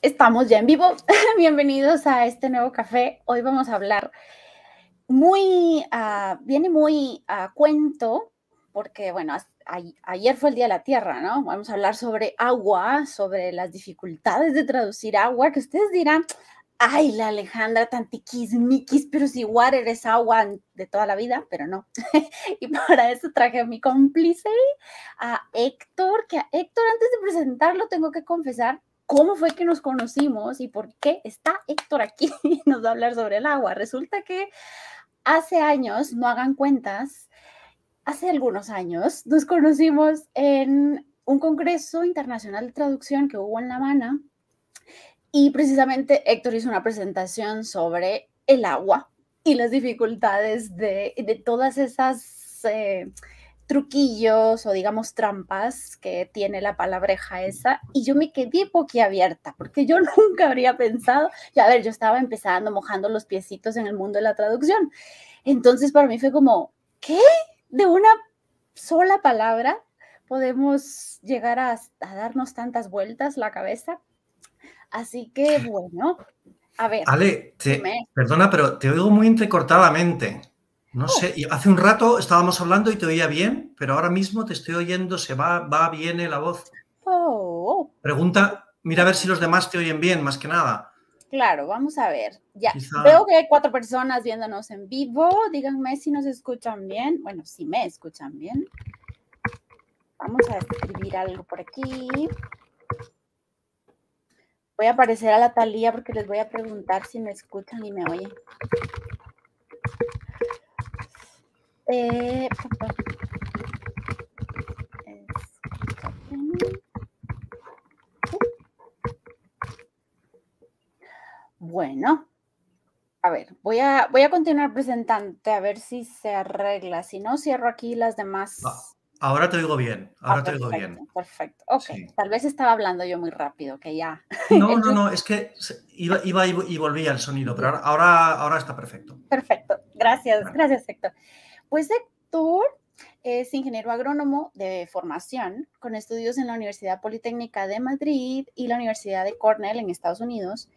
Estamos ya en vivo. Bienvenidos a este nuevo café. Hoy vamos a hablar muy, uh, viene muy a cuento, porque bueno, ayer fue el Día de la Tierra, ¿no? Vamos a hablar sobre agua, sobre las dificultades de traducir agua, que ustedes dirán, ay, la Alejandra tan tiquismiquis, pero si water es agua de toda la vida, pero no. y para eso traje a mi cómplice, a Héctor, que a Héctor antes de presentarlo tengo que confesar cómo fue que nos conocimos y por qué está Héctor aquí y nos va a hablar sobre el agua. Resulta que hace años, no hagan cuentas, hace algunos años nos conocimos en un congreso internacional de traducción que hubo en La Habana y precisamente Héctor hizo una presentación sobre el agua y las dificultades de, todas esas eh, truquillos o digamos trampas que tiene la palabreja esa y yo me quedé boquiabierta porque yo nunca habría pensado, ya a ver, yo estaba empezando mojando los piecitos en el mundo de la traducción. Entonces para mí fue como, ¿qué? De una sola palabra podemos llegar a, a darnos tantas vueltas la cabeza. Así que bueno, a ver. Ale, perdona, pero te oigo muy entrecortadamente. No oh. sé, hace un rato estábamos hablando y te oía bien, pero ahora mismo te estoy oyendo, se va, va, viene la voz. Oh. Pregunta, mira a ver si los demás te oyen bien, más que nada. Claro, vamos a ver. Ya, veo que hay cuatro personas viéndonos en vivo. Díganme si nos escuchan bien. Bueno, si me escuchan bien. Vamos a escribir algo por aquí. Voy a aparecer a la talía porque les voy a preguntar si me escuchan y me oyen. Eh, bueno, a ver, voy a, voy a continuar presentante a ver si se arregla. Si no, cierro aquí las demás. Ah, ahora te oigo bien, ahora te oigo bien. Perfecto, ok. Tal vez estaba hablando yo muy rápido, que ya. No, no, no, es que iba, iba y volvía el sonido, pero ahora, ahora, está perfecto. Perfecto, gracias, gracias Héctor. Pues Héctor es ingeniero agrónomo de formación, con estudios en la Universidad Politécnica de Madrid y la Universidad de Cornell en Estados Unidos.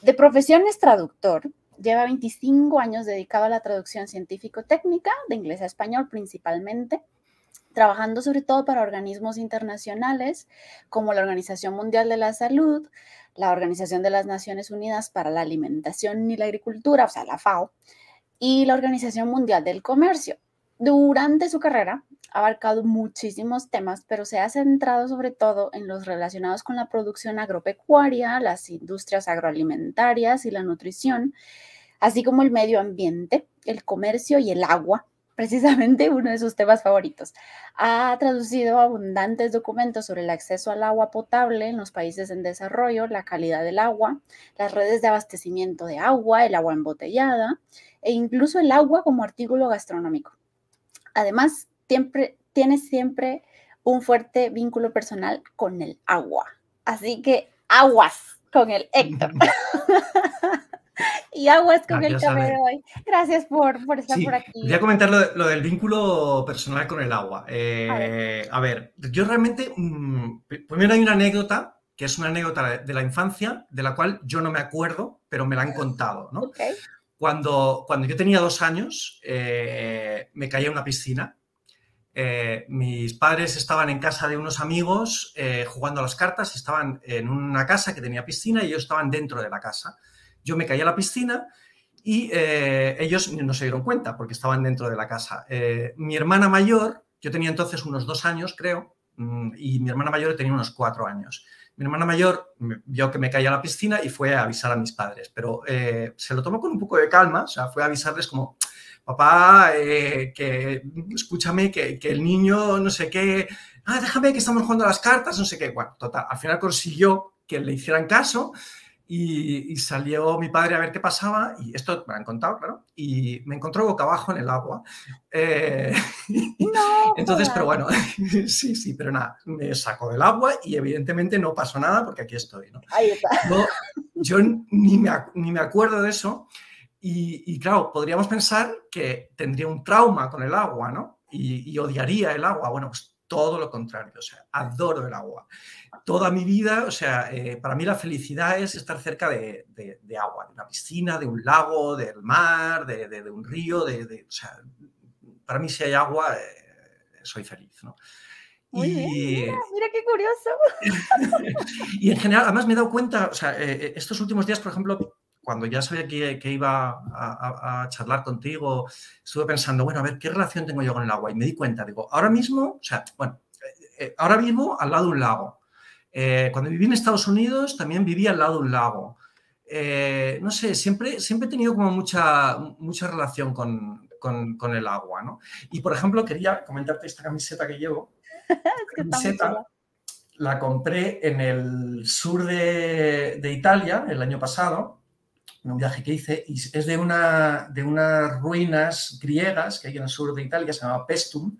De profesión es traductor, lleva 25 años dedicado a la traducción científico-técnica, de inglés a español principalmente, trabajando sobre todo para organismos internacionales como la Organización Mundial de la Salud, la Organización de las Naciones Unidas para la Alimentación y la Agricultura, o sea, la FAO, y la Organización Mundial del Comercio. Durante su carrera ha abarcado muchísimos temas, pero se ha centrado sobre todo en los relacionados con la producción agropecuaria, las industrias agroalimentarias y la nutrición, así como el medio ambiente, el comercio y el agua, precisamente uno de sus temas favoritos. Ha traducido abundantes documentos sobre el acceso al agua potable en los países en desarrollo, la calidad del agua, las redes de abastecimiento de agua, el agua embotellada e incluso el agua como artículo gastronómico. Además, tiene siempre un fuerte vínculo personal con el agua. Así que aguas con el Héctor. y aguas con el café de hoy. Gracias por, estar por aquí. Voy a comentar lo, del vínculo personal con el agua. Eh, a, ver. yo realmente, mm, primero hay una anécdota, que es una anécdota de la infancia, de la cual yo no me acuerdo, pero me la han contado. ¿no? Cuando, cuando yo tenía dos años, eh, me caí en una piscina. Eh, mis padres estaban en casa de unos amigos eh, jugando a las cartas, estaban en una casa que tenía piscina y ellos estaban dentro de la casa. Yo me caí a la piscina y ellos no se dieron cuenta porque estaban dentro de la casa. mi hermana mayor, yo tenía entonces unos dos años, creo, mm, y mi hermana mayor tenía unos cuatro años. Mi hermana mayor vio que me caía a la piscina y fue a avisar a mis padres, pero eh, se lo tomó con un poco de calma, o sea, fue a avisarles como, papá, eh, que escúchame, que, que, el niño, no sé qué, ah, déjame que estamos jugando las cartas, no sé qué. Bueno, total, al final consiguió que le hicieran caso y, salió mi padre a ver qué pasaba, y esto me lo han contado, claro, y me encontró boca abajo en el agua. Eh, entonces, pero bueno, sí, sí, pero nada, me sacó del agua y evidentemente no pasó nada porque aquí estoy. ¿no? Ahí está. Yo, ni, me, ni me acuerdo de eso, y, claro, podríamos pensar que tendría un trauma con el agua, ¿no? Y, y odiaría el agua. Bueno, pues todo lo contrario, o sea, adoro el agua. Toda mi vida, o sea, eh, para mí la felicidad es estar cerca de, agua, de una piscina, de un lago, del mar, de, un río, de, o sea, para mí si hay agua, eh, soy feliz, ¿no? Muy y, bien, mira, qué curioso. y en general, además me he dado cuenta, o sea, eh, estos últimos días, por ejemplo, cuando ya sabía que, iba a, charlar contigo, estuve pensando, bueno, a ver, ¿qué relación tengo yo con el agua? Y me di cuenta, digo, ahora mismo, o sea, bueno, eh, eh, ahora vivo al lado de un lago. Eh, cuando viví en Estados Unidos, también vivía al lado de un lago. no sé, siempre, siempre he tenido como mucha, mucha relación con, con, el agua, ¿no? Y, por ejemplo, quería comentarte esta camiseta que llevo. camiseta la compré en el sur de, de Italia el año pasado un viaje que hice, y es de, una, de unas ruinas griegas que hay en el sur de Italia, se llama Pestum,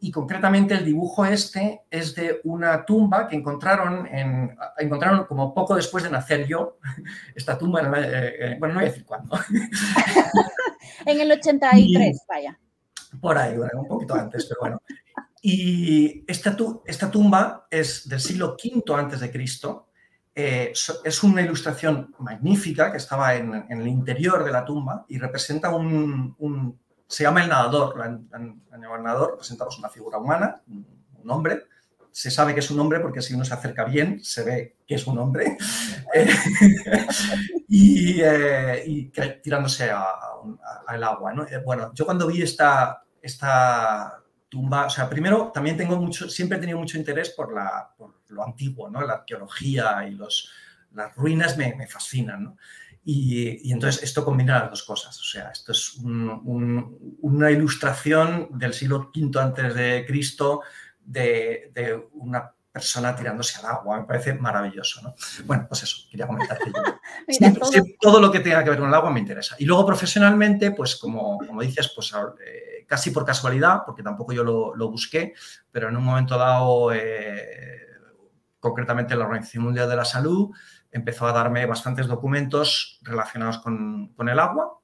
y concretamente el dibujo este es de una tumba que encontraron, en, encontraron como poco después de nacer yo, esta tumba, en eh, eh, bueno, no voy a decir cuándo. en el 83, vaya. Por ahí, un poquito antes, pero bueno. Y esta, esta tumba es del siglo V antes de Cristo eh, es una ilustración magnífica que estaba en, el interior de la tumba y representa un, se llama el nadador, el nadador, representamos una figura humana, un hombre, se sabe que es un hombre porque si uno se acerca bien se ve que es un hombre y, eh, tirándose al agua. Eh, bueno, yo cuando vi esta, esta tumba, o sea, primero también tengo mucho, siempre he tenido mucho interés por, la, lo antiguo, ¿no? La arqueología y los, las ruinas me, me fascinan, ¿no? Y, y, entonces esto combina las dos cosas, o sea, esto es una ilustración del siglo V antes de Cristo de, de, una persona tirándose al agua, me parece maravilloso, ¿no? Bueno, pues eso, quería comentar que todo... todo... lo que tenga que ver con el agua me interesa. Y luego profesionalmente, pues como, como dices, pues eh, casi por casualidad, porque tampoco yo lo, busqué, pero en un momento dado, eh, concretamente la Organización Mundial de la Salud empezó a darme bastantes documentos relacionados con, el agua.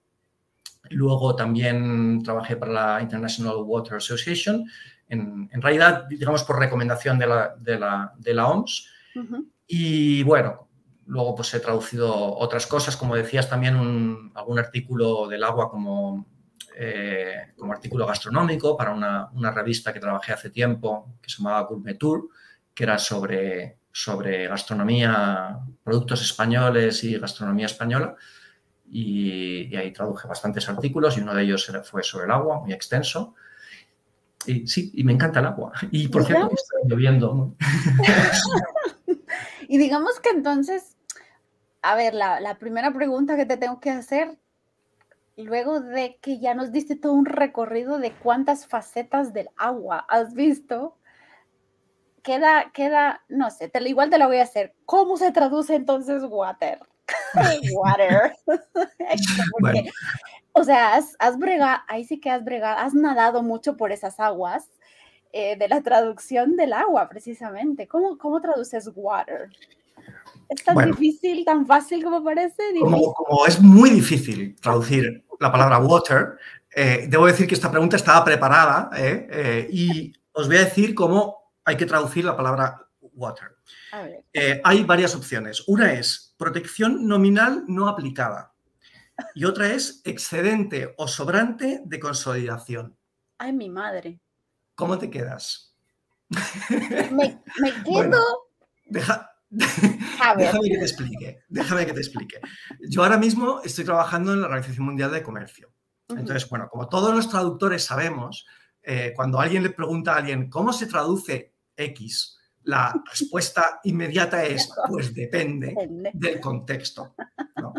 Luego también trabajé para la International Water Association, en, realidad, digamos, por recomendación de la, OMS. Y bueno, luego pues he traducido otras cosas, como decías, también algún artículo del agua como eh, como artículo gastronómico para una, revista que trabajé hace tiempo que se llamaba Gourmet Tour, que era sobre, sobre gastronomía, productos españoles y gastronomía española. Y, ahí traduje bastantes artículos y uno de ellos fue sobre el agua, muy extenso. Y sí, y me encanta el agua. Y por cierto, está lloviendo. y digamos que entonces, a ver, la, la primera pregunta que te tengo que hacer luego de que ya nos diste todo un recorrido de cuántas facetas del agua has visto, queda, queda, no sé, te, igual te lo voy a hacer. ¿Cómo se traduce entonces water? water. O sea, has, bregado, ahí sí que has bregado, has nadado mucho por esas aguas eh, de la traducción del agua, precisamente. ¿Cómo, cómo traduces water? ¿Es tan difícil, tan fácil como parece? Como, es muy difícil traducir la palabra water, eh, debo decir que esta pregunta estaba preparada eh, eh, y os voy a decir cómo hay que traducir la palabra water. hay varias opciones. Una es protección nominal no aplicada y otra es excedente o sobrante de consolidación. Ay, mi madre. ¿Cómo te quedas? Me, quedo... deja, déjame que te explique, déjame que te explique. Yo ahora mismo estoy trabajando en la Organización Mundial de Comercio. Entonces, bueno, como todos los traductores sabemos, eh, cuando alguien le pregunta a alguien cómo se traduce X, la respuesta inmediata es, pues depende del contexto. ¿no?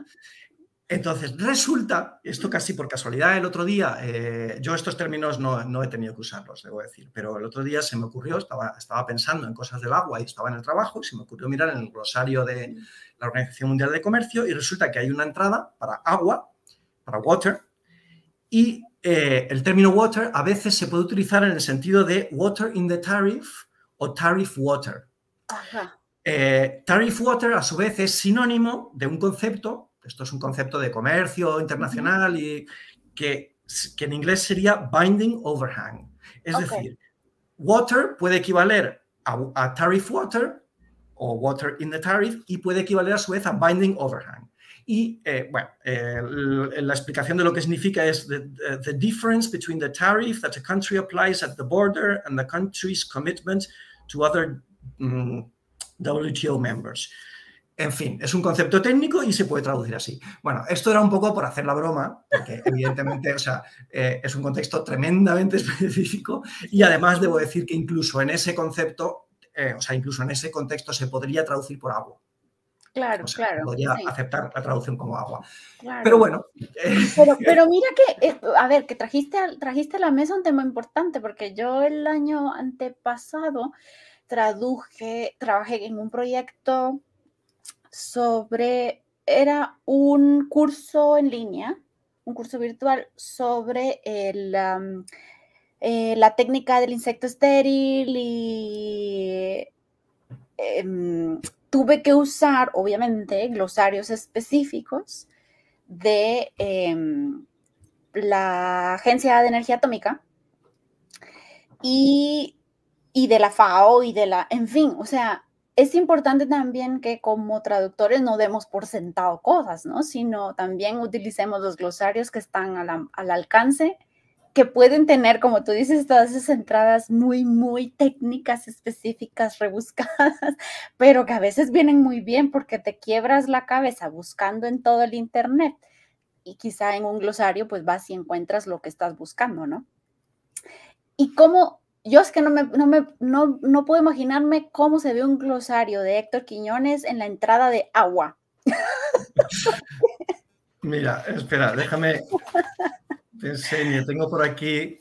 Entonces, resulta, esto casi por casualidad, el otro día, eh, yo estos términos no, he tenido que usarlos, debo decir, pero el otro día se me ocurrió, estaba, estaba pensando en cosas del agua y estaba en el trabajo y se me ocurrió mirar en el glosario de la Organización Mundial de Comercio y resulta que hay una entrada para agua, para water, y eh, el término water a veces se puede utilizar en el sentido de water in the tariff o tariff water. Eh, tariff water a su vez es sinónimo de un concepto esto es un concepto de comercio internacional y que, en inglés sería binding overhang. Es decir, water puede equivaler a, tariff water o water in the tariff y puede equivaler a su vez a binding overhang. Y eh, bueno, eh, la explicación de lo que significa es the, the, difference between the tariff that a country applies at the border and the country's commitment to other mm, WTO members. En fin, es un concepto técnico y se puede traducir así. Bueno, esto era un poco por hacer la broma, porque evidentemente, o sea, eh, es un contexto tremendamente específico y además debo decir que incluso en ese concepto, eh, o sea, incluso en ese contexto se podría traducir por agua. Claro, claro. Podría aceptar la traducción como agua. Pero bueno. Eh, pero, pero, mira que, a ver, que trajiste, trajiste a la mesa un tema importante, porque yo el año antepasado traduje, trabajé en un proyecto sobre, era un curso en línea, un curso virtual sobre eh, la técnica del insecto estéril y em, tuve que usar, obviamente, glosarios específicos de em, la Agencia de Energía Atómica y, y de la FAO y de la, en fin, o sea, es importante también que como traductores no demos por sentado cosas, ¿no? Sino también utilicemos los glosarios que están al, alcance, que pueden tener, como tú dices, todas esas entradas muy, muy técnicas, específicas, rebuscadas, pero que a veces vienen muy bien porque te quiebras la cabeza buscando en todo el Internet y quizá en un glosario pues vas y encuentras lo que estás buscando, ¿no? Y cómo yo es que no, me, no, no, puedo imaginarme cómo se ve un glosario de Héctor Quiñones en la entrada de agua. Mira, espera, déjame, te enseño. Tengo por aquí.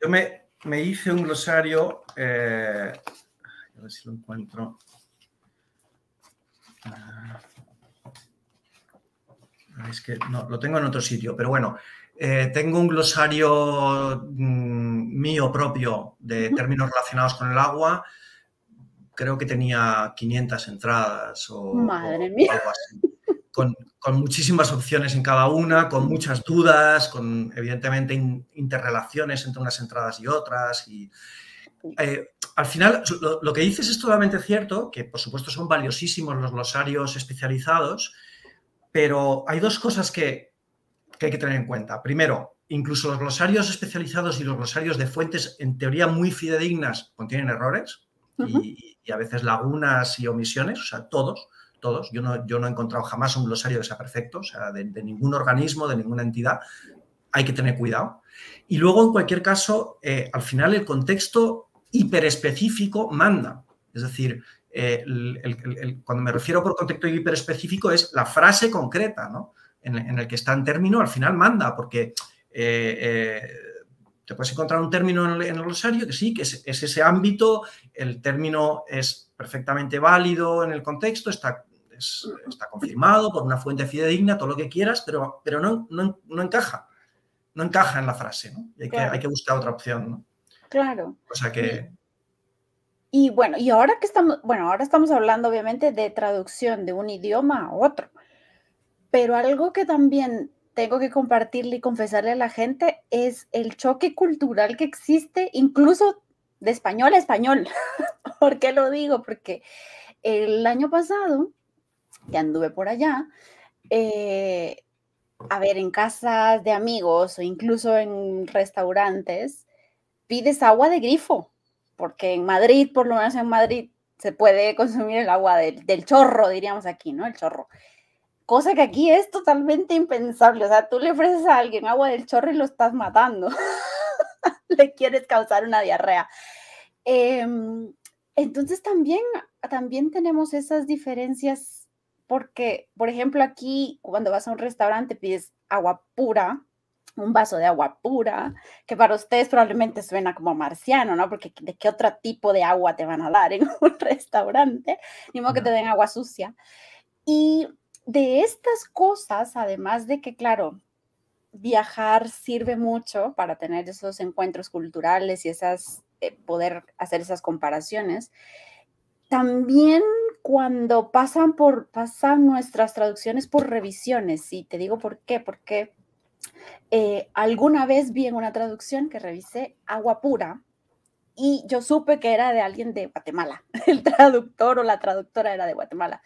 Yo me, me hice un glosario. Eh, a ver si lo encuentro. Ah, es que no, lo tengo en otro sitio, pero bueno, eh, tengo un glosario mm, mío propio de términos relacionados con el agua. Creo que tenía 500 entradas o, Madre mía. algo así. Con, muchísimas opciones en cada una, con muchas dudas, con evidentemente interrelaciones entre unas entradas y otras. Y, eh, al final, lo, lo, que dices es totalmente cierto, que por supuesto son valiosísimos los glosarios especializados, pero hay dos cosas que, que hay que tener en cuenta. Primero, incluso los glosarios especializados y los glosarios de fuentes en teoría muy fidedignas contienen errores y, a veces lagunas y omisiones, o sea, todos, todos. Yo no, yo no he encontrado jamás un glosario que sea perfecto, o sea, de, ningún organismo, de ninguna entidad. Hay que tener cuidado. Y luego, en cualquier caso, eh, al final el contexto hiperespecífico manda. Es decir, eh, cuando me refiero por contexto hiperespecífico es la frase concreta, ¿no? En, el que está en término, al final manda, porque eh, eh, te puedes encontrar un término en el, glosario que sí, que es, ese ámbito, el término es perfectamente válido en el contexto, está, está confirmado por una fuente fidedigna, todo lo que quieras, pero, pero no, no, encaja, no encaja en la frase, ¿no? hay, que, hay que buscar otra opción, ¿no? Claro. O sea que... Y bueno, y ahora que estamos, bueno, ahora estamos hablando obviamente de traducción de un idioma a otro. Pero algo que también tengo que compartirle y confesarle a la gente es el choque cultural que existe, incluso de español a español. ¿Por qué lo digo? Porque el año pasado, que anduve por allá, eh, a ver, en casas de amigos o incluso en restaurantes, pides agua de grifo, porque en Madrid, por lo menos en Madrid, se puede consumir el agua del, del chorro, diríamos aquí, ¿no? El chorro cosa que aquí es totalmente impensable. O sea, tú le ofreces a alguien agua del chorro y lo estás matando. le quieres causar una diarrea. Em, entonces también, también tenemos esas diferencias porque, por ejemplo, aquí cuando vas a un restaurante pides agua pura, un vaso de agua pura, que para ustedes probablemente suena como marciano, ¿no? Porque de qué otro tipo de agua te van a dar en un restaurante, ni modo que te den agua sucia. Y de estas cosas, además de que, claro, viajar sirve mucho para tener esos encuentros culturales y esas, eh, poder hacer esas comparaciones, también cuando pasan por, pasan nuestras traducciones por revisiones, y te digo por qué, porque eh, alguna vez vi en una traducción que revisé agua pura y yo supe que era de alguien de Guatemala, el traductor o la traductora era de Guatemala,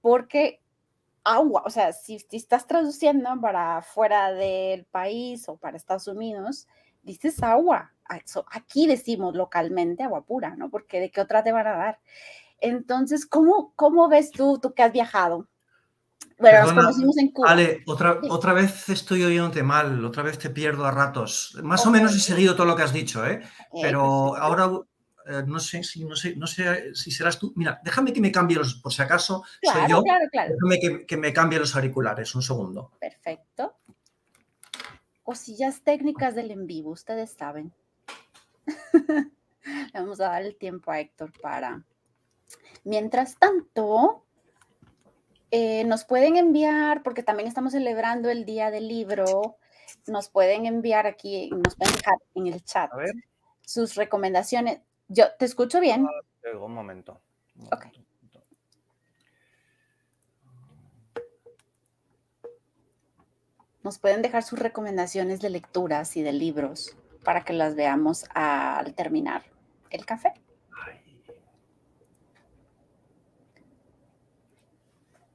porque agua, o sea, si, estás traduciendo para fuera del país o para Estados Unidos, dices agua. Aquí decimos localmente agua pura, ¿no? Porque de qué otra te van a dar. Entonces, ¿cómo, cómo ves tú, tú que has viajado? Bueno, nos conocimos en Cuba. Ale, otra, otra vez estoy oyéndote mal, otra vez te pierdo a ratos. Más o menos he seguido todo lo que has dicho, ¿eh? Pero pues ahora eh, no sé si no sé, no sé si serás tú. Mira, déjame que me cambie los, por si acaso soy yo. Claro, claro. Déjame que, me cambie los auriculares, un segundo. Perfecto. Cosillas técnicas del en vivo, ustedes saben. Le vamos a dar el tiempo a Héctor para. Mientras tanto, eh, nos pueden enviar, porque también estamos celebrando el Día del Libro, nos pueden enviar aquí, nos pueden dejar en el chat sus recomendaciones. Yo te escucho bien. Ah, un momento. ok. Nos pueden dejar sus recomendaciones de lecturas y de libros para que las veamos al terminar el café.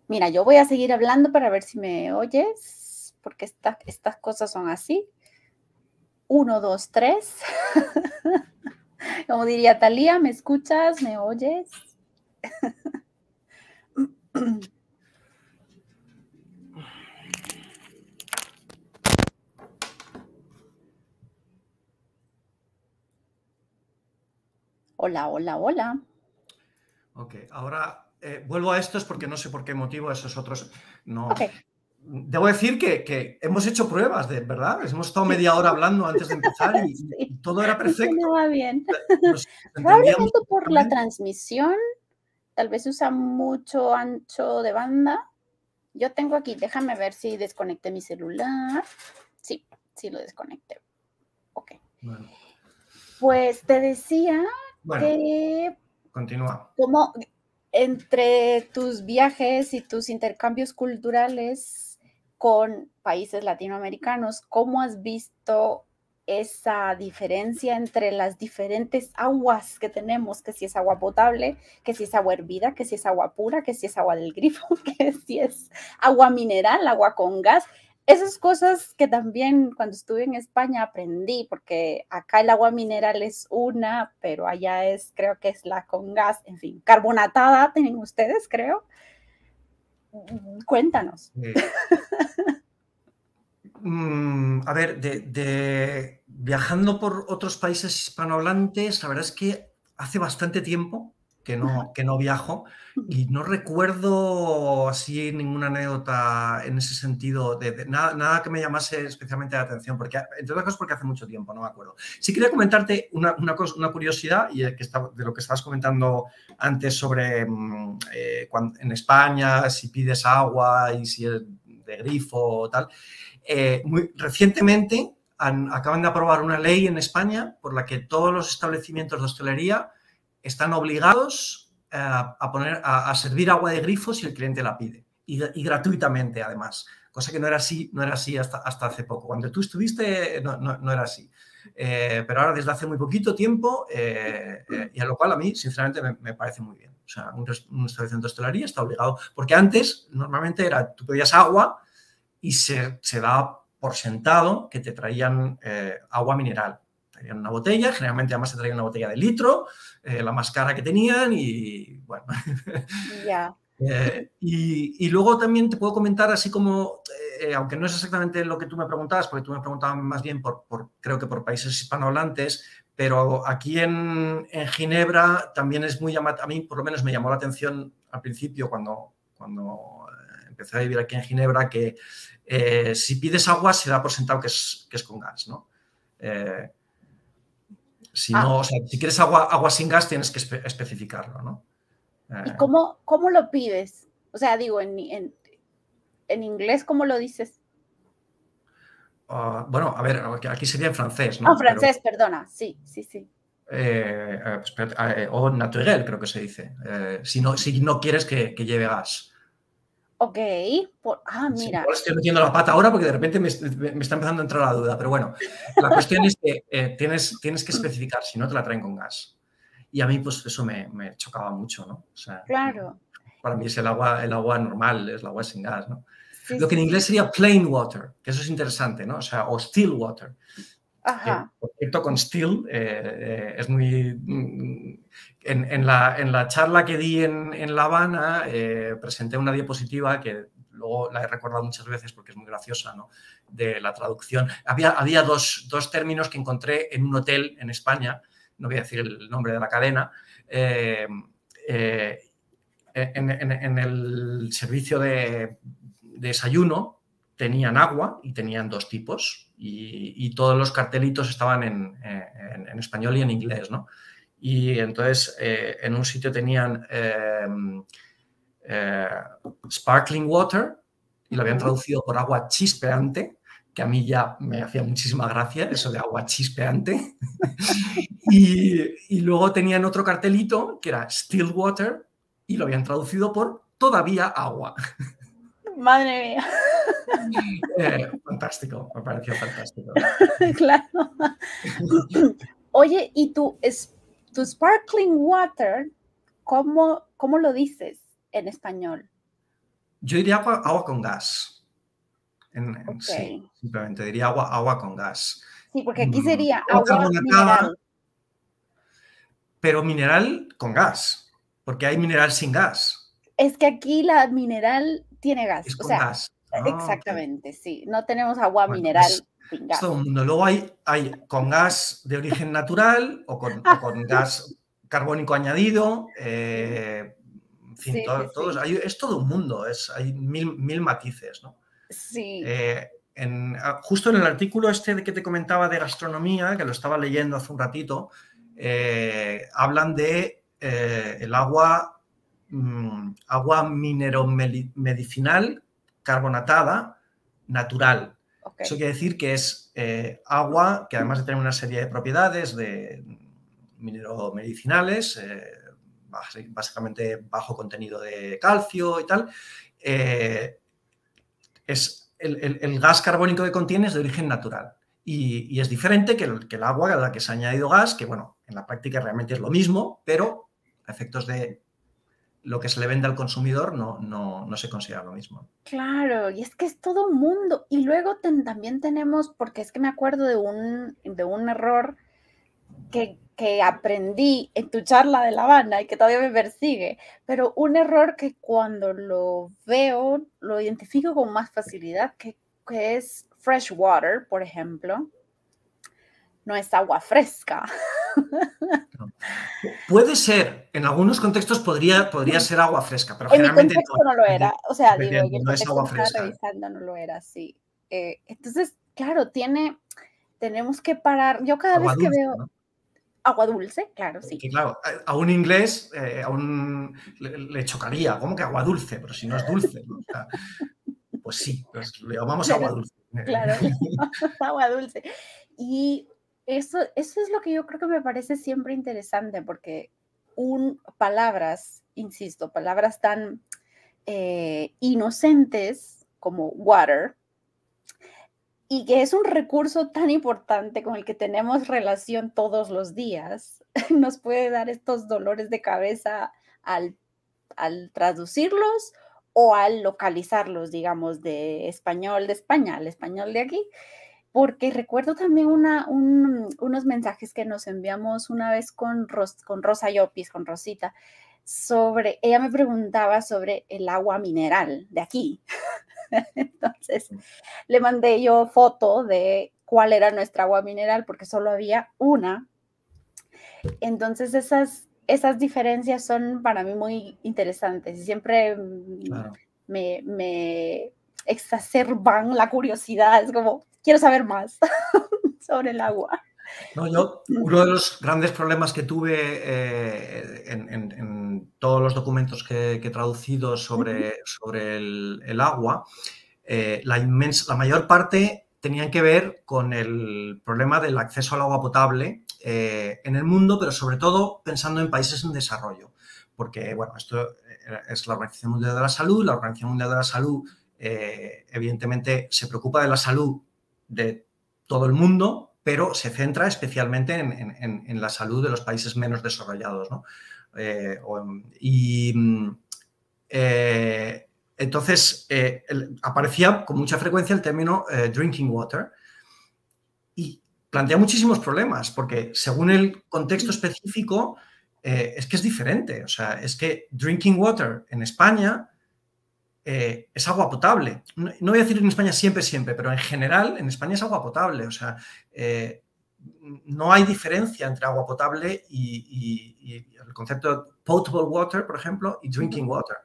Mira, yo voy a seguir hablando para ver si me oyes, porque estas cosas son así. Uno, dos, tres. Como diría Talía, ¿me escuchas? ¿Me oyes? Hola, hola, hola. Ok, ahora eh, vuelvo a estos porque no sé por qué motivo esos otros no. Debo decir que, hemos hecho pruebas, de verdad. Hemos estado media hora hablando antes de empezar y, todo era perfecto. No va bien. Probablemente por la transmisión, tal vez usa mucho ancho de banda. Yo tengo aquí, déjame ver si desconecté mi celular. Sí, sí lo desconecté. Ok. Pues te decía que. Continúa. Como entre tus viajes y tus intercambios culturales con países latinoamericanos, ¿cómo has visto esa diferencia entre las diferentes aguas que tenemos, que si es agua potable, que si es agua hervida, que si es agua pura, que si es agua del grifo, que si es agua mineral, agua con gas? esas cosas que también cuando estuve en España aprendí, porque acá el agua mineral es una, pero allá es, creo que es la con gas, en fin, carbonatada tienen ustedes, creo. Cuéntanos. Mm, a ver, de, viajando por otros países hispanohablantes, la verdad es que hace bastante tiempo que no, que no viajo y no recuerdo así ninguna anécdota en ese sentido, de, nada, nada, que me llamase especialmente la atención, porque, entre otras cosas porque hace mucho tiempo, no me acuerdo. Sí quería comentarte una, una, cosa, una curiosidad y que de lo que estabas comentando antes sobre mm, eh, en España, si pides agua y si es de grifo o tal. Eh, muy recientemente acaban de aprobar una ley en España por la que todos los establecimientos de hostelería están obligados eh, a, poner, a, servir agua de grifo si el cliente la pide y, gratuitamente además, cosa que no era así, no era así hasta, hasta hace poco. Cuando tú estuviste no, era así. Eh, pero ahora desde hace muy poquito tiempo eh, y a lo cual a mí sinceramente me, parece muy bien. O sea, un, un, establecimiento de hostelería está obligado, porque antes normalmente era, tú pedías agua y se, se daba por sentado que te traían agua mineral traían una botella, generalmente además se traían una botella de litro, eh, la más cara que tenían y bueno. Eh, y, luego también te puedo comentar, así como, eh, aunque no es exactamente lo que tú me preguntabas, porque tú me preguntabas más bien por, creo que por países hispanohablantes, pero aquí en, Ginebra también es muy llamativo, a mí por lo menos me llamó la atención al principio cuando, cuando empecé a vivir aquí en Ginebra, que si pides agua se da por sentado que es, que es con gas, ¿no? Si, ah. no, si quieres agua, agua sin gas, tienes que especificarlo, ¿no? ¿Y eh. cómo, cómo, lo pides? O sea, digo, en, en, inglés, ¿cómo lo dices? Ah, bueno, a ver, aquí sería en francés, ¿no? Ah, francés, perdona, sí, sí, sí. Eh, eh, o naturel, creo que se dice. si, no, si no quieres que, lleve gas. Ok, ah, mira. estoy metiendo la pata ahora porque de repente me, está empezando a entrar la duda, pero bueno, la cuestión es que eh, tienes, tienes que especificar, si no te la traen con gas. Y a mí, pues eso me, chocaba mucho, ¿no? claro. Para mí es el agua, el agua normal, es el agua sin gas, ¿no? Lo que en inglés sería plain water, que eso es interesante, ¿no? O sea, o still water. Ajá. por cierto, con still eh, eh, es muy... Mm, en, la, en, la, charla que di en, en La Habana eh, presenté una diapositiva que luego la he recordado muchas veces porque es muy graciosa, ¿no? De la traducción. Había, había dos, dos, términos que encontré en un hotel en España, no voy a decir el nombre de la cadena, en, en, el servicio de, desayuno tenían agua y tenían dos tipos y, todos los cartelitos estaban en, español y en inglés, ¿no? Y entonces eh, en un sitio tenían em, eh, sparkling water y lo habían traducido por agua chispeante, que a mí ya me hacía muchísima gracia eso de agua chispeante. y, y luego tenían otro cartelito que era still water y lo habían traducido por todavía agua. Madre mía. Eh, fantástico, me pareció fantástico. claro. Oye, ¿y tu, tu sparkling water, cómo, cómo lo dices en español? Yo diría agua, agua con gas. sí, simplemente diría agua, agua con gas. Sí, porque aquí mm, sería agua mineral. Pero mineral con gas, porque hay mineral sin gas. Es que aquí la mineral tiene gas. o sea, gas. Ah, exactamente, sí. No tenemos agua mineral sin gas. Todo el mundo. Luego hay, hay con gas de origen natural o con, gas carbónico añadido. Eh, en fin, es todo un mundo, es, hay mil, mil matices, ¿no? Sí. Eh, ah, justo en el artículo este que te comentaba de gastronomía, que lo estaba leyendo hace un ratito, eh, hablan de el agua Mm, agua mineromedicinal carbonatada natural. Eso quiere decir que es eh, agua que además de tener una serie de propiedades de mineromedicinales, eh, básicamente bajo contenido de calcio y tal, eh, es el, gas carbónico que contiene es de origen natural. Y, es diferente que el, que el agua a la que se ha añadido gas, que bueno, en la práctica realmente es lo mismo, pero a efectos de lo que se le vende al consumidor no, no, se considera lo mismo. Claro, y es que es todo un mundo. Y luego también tenemos, porque es que me acuerdo de un, de un error que, aprendí en tu charla de La Habana y que todavía me persigue, pero un error que cuando lo veo lo identifico con más facilidad, que, que es fresh water, por ejemplo. No es agua fresca. Puede ser, en algunos contextos podría, podría ser agua fresca, pero generalmente no, lo era. O sea, digo, no es agua fresca. Revisando, no lo era, sí. Eh, entonces, claro, tiene, tenemos que parar. Yo cada vez que veo agua dulce, claro, sí. claro, a un inglés eh, a un, le, chocaría, ¿cómo que agua dulce? Pero si no es dulce, pues sí, pues le llamamos agua dulce. Claro, agua dulce. Y eso, eso es lo que yo creo que me parece siempre interesante, porque un, palabras, insisto, palabras tan eh, inocentes como water, y que es un recurso tan importante con el que tenemos relación todos los días, nos puede dar estos dolores de cabeza al, al traducirlos o al localizarlos, digamos, de español de España al español de aquí porque recuerdo también una, unos mensajes que nos enviamos una vez con, con Rosa Yopis, con Rosita, sobre, ella me preguntaba sobre el agua mineral de aquí. Entonces, le mandé yo foto de cuál era nuestra agua mineral, porque solo había una. Entonces, esas, esas diferencias son para mí muy interesantes y siempre me, me exacerban la curiosidad. Es como, quiero saber más sobre el agua. No, yo, uno de los grandes problemas que tuve eh, en, todos los documentos que, he traducido sobre, sobre el, agua, eh, la, inmensa, la mayor parte tenían que ver con el problema del acceso al agua potable eh, en el mundo, pero sobre todo pensando en países en desarrollo. porque, bueno, esto es la Organización Mundial de la Salud, la Organización Mundial de la Salud evidentemente se preocupa de la salud de todo el mundo, pero se centra especialmente en, la salud de los países menos desarrollados. y entonces aparecía con mucha frecuencia el término drinking water y plantea muchísimos problemas, porque según el contexto específico, eh, es que es diferente. O sea, es que drinking water en España eh, es agua potable. No, voy a decir en España siempre, siempre, pero en general en España es agua potable. O sea, eh, no hay diferencia entre agua potable y, y, el concepto de potable water, por ejemplo, y drinking water.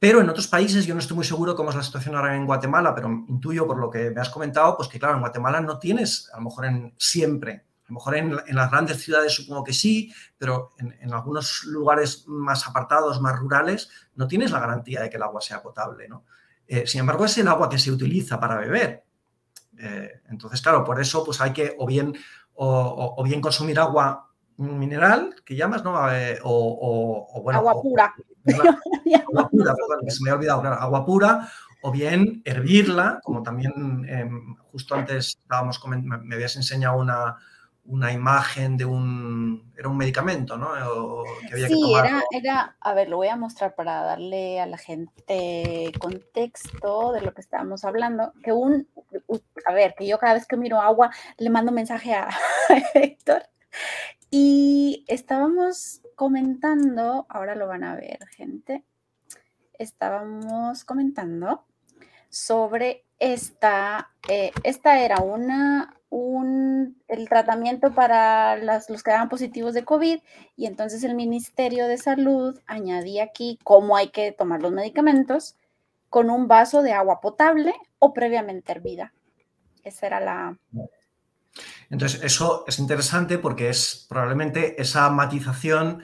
Pero en otros países, yo no estoy muy seguro cómo es la situación ahora en Guatemala, pero intuyo por lo que me has comentado, pues que claro, en Guatemala no tienes, a lo mejor en siempre, lo mejor en, las grandes ciudades supongo que sí, pero en, algunos lugares más apartados, más rurales, no tienes la garantía de que el agua sea potable, ¿no? Eh, sin embargo, es el agua que se utiliza para beber. Eh, entonces, claro, por eso pues hay que o bien, o bien consumir agua mineral que llamas, ¿no? Eh, o, bueno, agua pura. agua pura, perdón, que se me ha olvidado, claro, agua pura, o bien hervirla, como también em, justo antes estábamos me habías enseñado una, una imagen de un, era un medicamento, ¿no? sí, era, era, a ver, lo voy a mostrar para darle a la gente contexto de lo que estábamos hablando, que un, a ver, que yo cada vez que miro agua le mando mensaje a Héctor y estábamos comentando, ahora lo van a ver, gente, estábamos comentando sobre esta, eh, esta era una, un, el tratamiento para los que daban positivos de COVID y entonces el Ministerio de Salud añadía aquí cómo hay que tomar los medicamentos con un vaso de agua potable o previamente hervida. Esa era la, entonces, eso es interesante porque es probablemente esa matización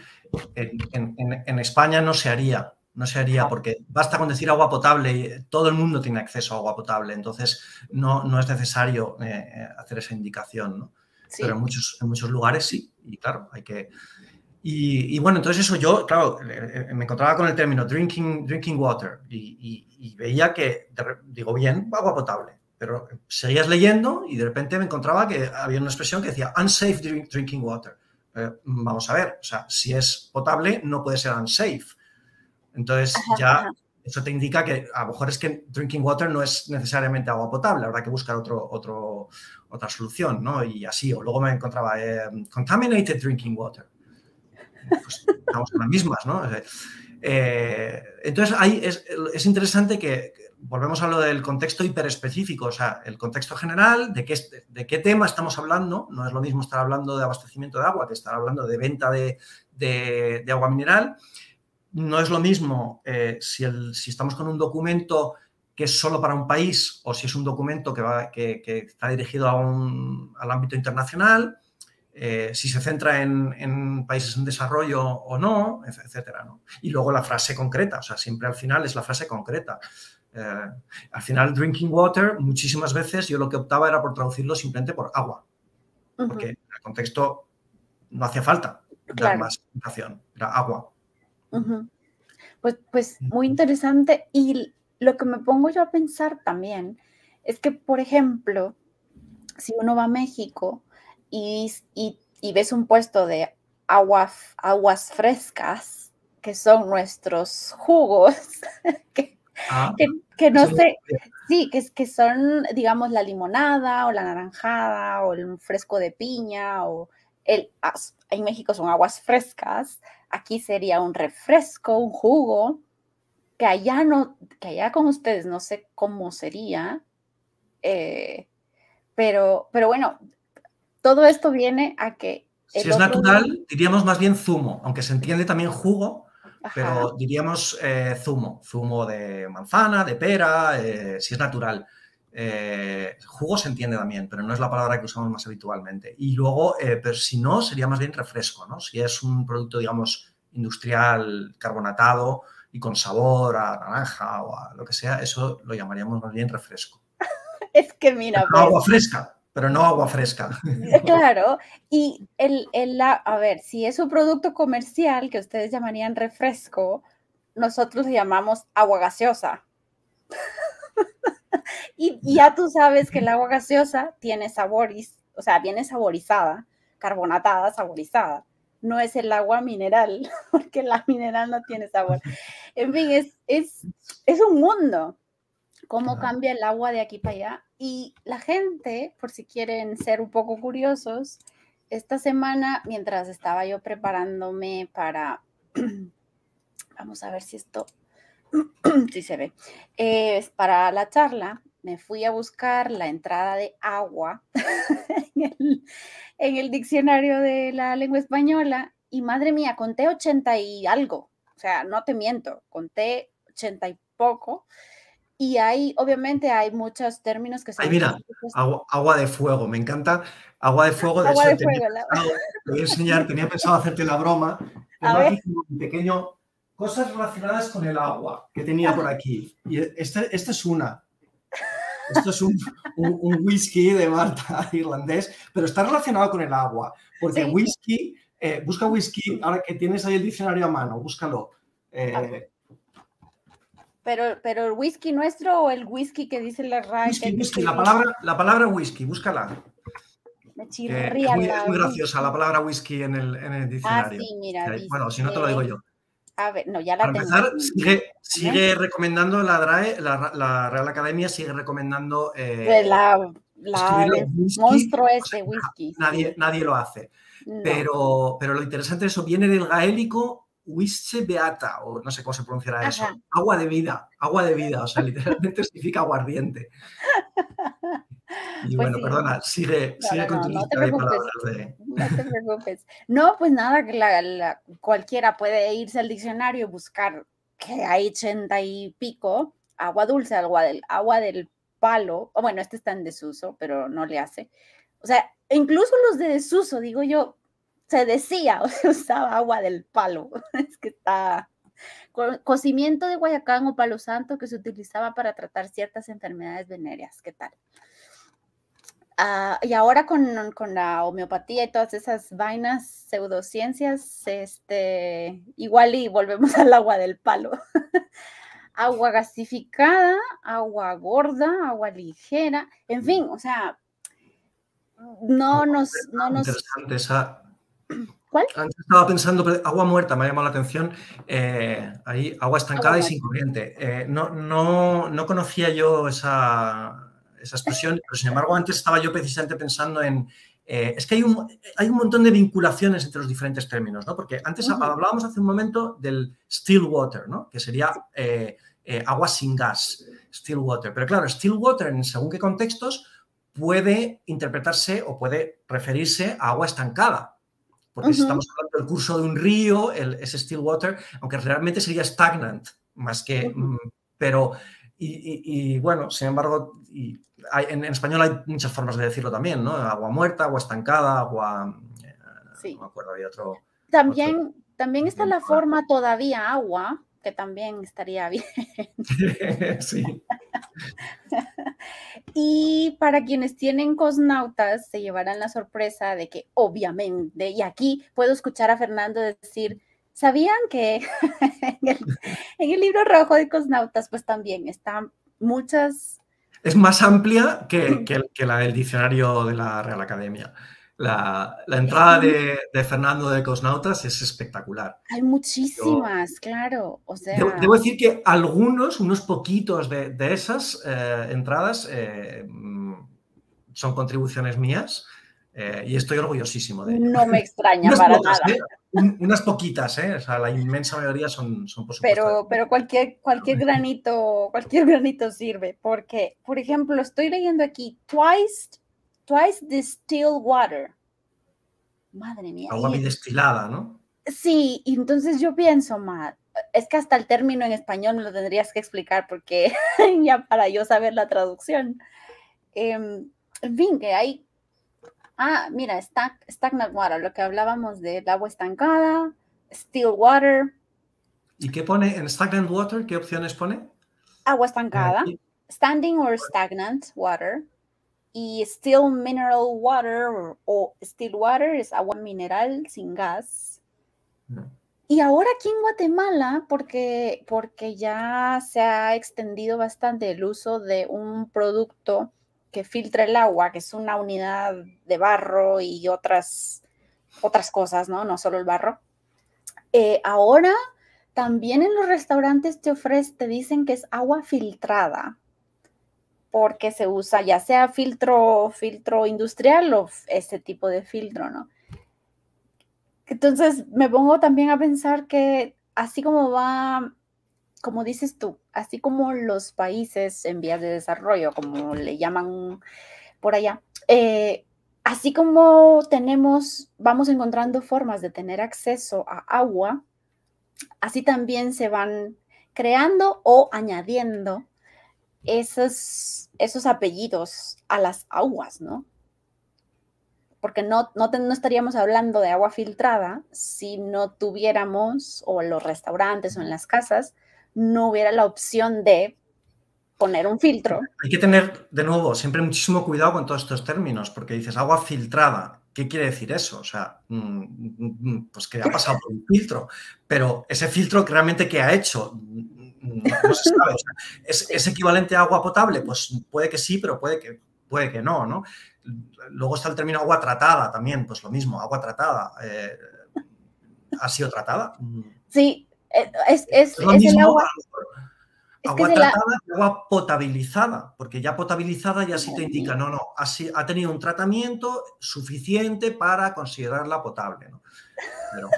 en, España no se haría. No se haría porque basta con decir agua potable y todo el mundo tiene acceso a agua potable. Entonces, no, no es necesario eh, hacer esa indicación. Pero en muchos, en muchos lugares sí. Y claro, hay que. Y, bueno, entonces eso yo, claro, eh, me encontraba con el término drinking, drinking water y, y veía que, digo, bien, agua potable pero seguías leyendo y de repente me encontraba que había una expresión que decía unsafe drinking water. Eh, vamos a ver, o sea, si es potable no puede ser unsafe. Entonces ya eso te indica que a lo mejor es que drinking water no es necesariamente agua potable, habrá que buscar otro, otro, otra solución, ¿no? Y así, o luego me encontraba eh, contaminated drinking water. Pues estamos en las mismas, ¿no? Eh, entonces ahí es, es interesante que volvemos a lo del contexto hiperespecífico, o sea, el contexto general, de qué, de qué tema estamos hablando, no es lo mismo estar hablando de abastecimiento de agua que estar hablando de venta de, agua mineral, no es lo mismo eh, si, si, estamos con un documento que es solo para un país o si es un documento que, va, que, está dirigido a un, al ámbito internacional, eh, si se centra en, países en desarrollo o no, etcétera. Y luego la frase concreta, o sea, siempre al final es la frase concreta. Eh, al final, drinking water, muchísimas veces yo lo que optaba era por traducirlo simplemente por agua, porque en el contexto no hacía falta dar más explicación, era agua. Pues, pues muy interesante. Y lo que me pongo yo a pensar también es que, por ejemplo, si uno va a México y, ves un puesto de aguas, aguas frescas, que son nuestros jugos, que, ah que no sé, sí, que, que son, digamos, la limonada o la naranjada o el fresco de piña o el, en México son aguas frescas, aquí sería un refresco, un jugo, que allá no, que allá con ustedes no sé cómo sería, eh, pero, pero bueno, todo esto viene a que... Si es natural, diríamos más bien zumo, aunque se entiende también jugo, pero diríamos eh, zumo, zumo de manzana, de pera, eh, si es natural. Eh, jugo se entiende también, pero no es la palabra que usamos más habitualmente. Y luego, pero si no, sería más bien refresco, ¿no? Si es un producto, digamos, industrial, carbonatado y con sabor a naranja o a lo que sea, eso lo llamaríamos más bien refresco. es que mira. agua fresca, pero no agua fresca. Eh, claro, y el, el, a ver, si es un producto comercial que ustedes llamarían refresco, nosotros le llamamos agua gaseosa. y, ya tú sabes que el agua gaseosa tiene sabores, o sea, viene saborizada, carbonatada, saborizada. No es el agua mineral, porque la mineral no tiene sabor. En fin, es, es, es un mundo cómo cambia el agua de aquí para allá. Y la gente, por si quieren ser un poco curiosos, esta semana, mientras estaba yo preparándome para, vamos a ver si esto, si se ve, para la charla, me fui a buscar la entrada de agua en, el, en el diccionario de la lengua española y madre mía, conté 80 y algo, o sea, no te miento, conté 80 y poco y hay, obviamente, hay muchos términos que son... Ay, mira, agua, de fuego, me encanta. Agua de fuego. De agua de fuego. Te voy a enseñar, tenía pensado hacerte la broma. A ver. un pequeño... Cosas relacionadas con el agua que tenía por aquí. Y esta este es una. Esto es un, un, whisky de Marta irlandés, pero está relacionado con el agua. Porque whisky, eh, busca whisky, ahora que tienes ahí el diccionario a mano, búscalo. Eh, pero, pero el whisky nuestro o el whisky que dice la RAE. Whisky, la, palabra, la palabra whisky, búscala. Me eh, chirría es, muy, es muy graciosa la palabra whisky en el, en el diccionario. Ah, sí, mira. bueno, si no te lo digo yo. A ver, no, ya la Para empezar, sigue, sigue recomendando la DRAE, la, la, Real Academia sigue recomendando. Eh, la, la monstruo ese whisky. Nadie, nadie lo hace. Pero, pero lo interesante de eso viene del gaélico Wische Beata, o no sé cómo se pronunciará eso. Agua de vida, agua de vida, o sea, literalmente significa aguardiente. Y pues bueno, perdona, sigue, sigue con tu no, te preocupes, No te preocupes. No, pues nada, la, cualquiera puede irse al diccionario y buscar que hay 80 y pico, agua dulce, agua del, agua del palo, o bueno, este está en desuso, pero no le hace. O sea, incluso los de desuso, digo yo, se decía o se usaba agua del palo. Es que está cocimiento de Guayacán o palo santo que se utilizaba para tratar ciertas enfermedades venéreas. ¿Qué tal? Ah, y ahora con, la homeopatía y todas esas vainas, pseudociencias, este, igual y volvemos al agua del palo. agua gasificada, agua gorda, agua ligera, en fin, o sea, no nos... No nos... Interesante esa, ¿Cuál? Antes estaba pensando, agua muerta me ha llamado la atención. Eh, ahí, agua estancada y sin corriente. Eh, no, no, no, conocía yo esa, esa, expresión, pero sin embargo, antes estaba yo precisamente pensando en. Eh, es que hay un, hay un montón de vinculaciones entre los diferentes términos, ¿no? Porque antes hablábamos hace un momento del still water, ¿no? Que sería agua sin gas, still water. Pero claro, still water, en según qué contextos, puede interpretarse o puede referirse a agua estancada porque estamos hablando del curso de un río, el, es still water, aunque realmente sería stagnant, más que, mm, pero, y, bueno, sin embargo, en, español hay muchas formas de decirlo también, ¿no? Agua muerta, agua estancada, agua, eh, sí. no me acuerdo, había otro. También, también está la forma todavía agua, que también estaría bien. sí. y para quienes tienen cosnautas, se llevarán la sorpresa de que obviamente, y aquí puedo escuchar a Fernando decir, ¿sabían que en, el, libro rojo de cosnautas, pues también están muchas... Es más amplia que, que la del diccionario de la Real Academia. La, entrada de, Fernando de Cosnautas es espectacular. Hay muchísimas, claro. O sea... debo, decir que algunos, unos poquitos de, esas eh, entradas eh, mm, son contribuciones mías eh, y estoy orgullosísimo de ello. No me extraña para nada. Unas poquitas, ¿eh? O sea, la inmensa mayoría son, son por Pero, pero cualquier, cualquier granito, cualquier granito sirve, porque, por ejemplo, estoy leyendo aquí, twice twice distilled water. Madre mía. Agua destilada, ¿no? Sí, entonces yo pienso, Matt, es que hasta el término en español me lo tendrías que explicar porque ya para yo saber la traducción. Em, en fin, que hay. Ah, mira, stagnant water, lo que hablábamos del agua estancada, still water. ¿Y qué pone en stagnant water? ¿Qué opciones pone? Agua estancada, standing or stagnant water, y still mineral water o, still water es agua mineral sin gas. Y ahora aquí en Guatemala, porque, porque ya se ha extendido bastante el uso de un producto que filtra el agua, que es una unidad de barro y otras, otras cosas, ¿no? No solo el barro. Eh, ahora también en los restaurantes te ofrecen, te dicen que es agua filtrada porque se usa ya sea filtro, filtro industrial o este tipo de filtro, ¿no? Entonces me pongo también a pensar que así como va, como dices tú, así como los países en vías de desarrollo, como le llaman por allá, eh, así como tenemos, vamos encontrando formas de tener acceso a agua, así también se van creando o añadiendo esos, esos apellidos a las aguas, ¿no? Porque no, no, no, estaríamos hablando de agua filtrada si no tuviéramos, o en los restaurantes o en las casas, no hubiera la opción de poner un filtro. Hay que tener, de nuevo, siempre muchísimo cuidado con todos estos términos, porque dices agua filtrada. ¿Qué quiere decir eso? O sea, mm, mm, mm, pues que ha pasado por un filtro, pero ese filtro realmente que ha hecho, no, se sabe. ¿es, equivalente a agua potable? Pues puede que sí, pero puede que, puede que no, ¿no? Luego está el término agua tratada también, pues lo mismo, agua tratada. Eh, ¿Ha sido tratada? Sí, eh, es, es, el agua. agua tratada y agua potabilizada, porque ya potabilizada ya sí te indica, no, no, ha, ha tenido un tratamiento suficiente para considerarla potable. ¿no? Pero,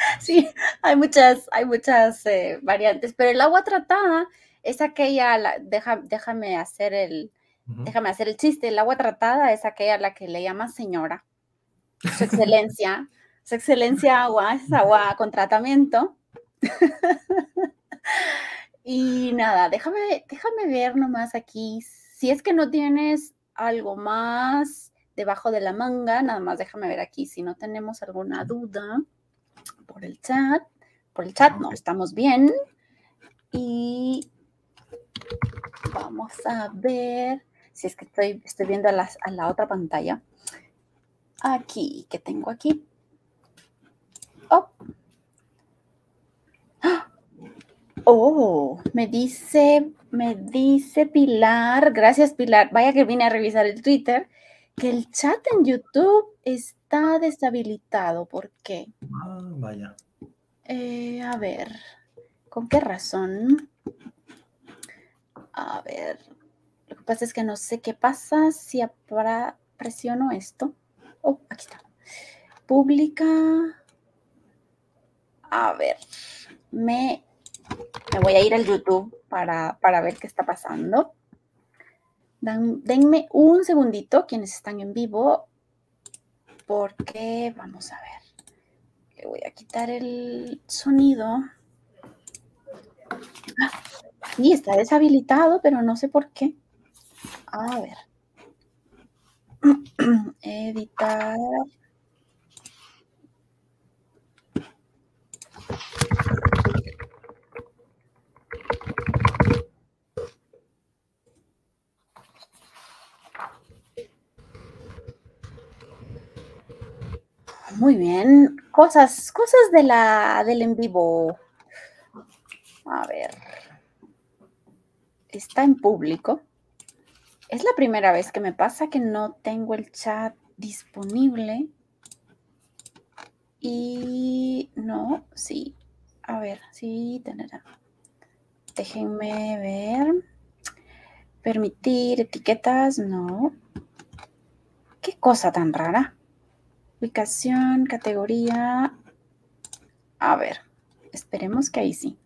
Sí, hay muchas, hay muchas eh, variantes, pero el agua tratada es aquella, la, déjame hacer el, déjame hacer el chiste, el agua tratada es aquella a la que le llama señora, su excelencia, su excelencia agua, es agua con tratamiento. y nada, déjame, déjame ver nomás aquí, si es que no tienes algo más debajo de la manga, nada más déjame ver aquí si no tenemos alguna duda por el chat. Por el chat no, estamos bien. Y vamos a ver si es que estoy, estoy viendo a, a la otra pantalla. Aquí, que tengo aquí. Oh. Oh, me dice, me dice Pilar, gracias Pilar, vaya que vine a revisar el Twitter, que el chat en YouTube está deshabilitado. ¿Por qué? Ah, vaya. Eh, a ver, ¿con qué razón? A ver, lo que pasa es que no sé qué pasa si presiono esto. Oh, aquí está. Pública. A ver, me, me voy a ir al YouTube para, para ver qué está pasando. denme un segundito, quienes están en vivo, porque vamos a ver voy a quitar el sonido. Y está deshabilitado, pero no sé por qué. A ver. Editar. Muy bien. Cosas, cosas de la, del en vivo. A ver. Está en público. Es la primera vez que me pasa que no tengo el chat disponible. Y no, sí. A ver, sí. Déjenme ver. Permitir etiquetas, no. Qué cosa tan rara. Ubicación, categoría. A ver, esperemos que ahí sí.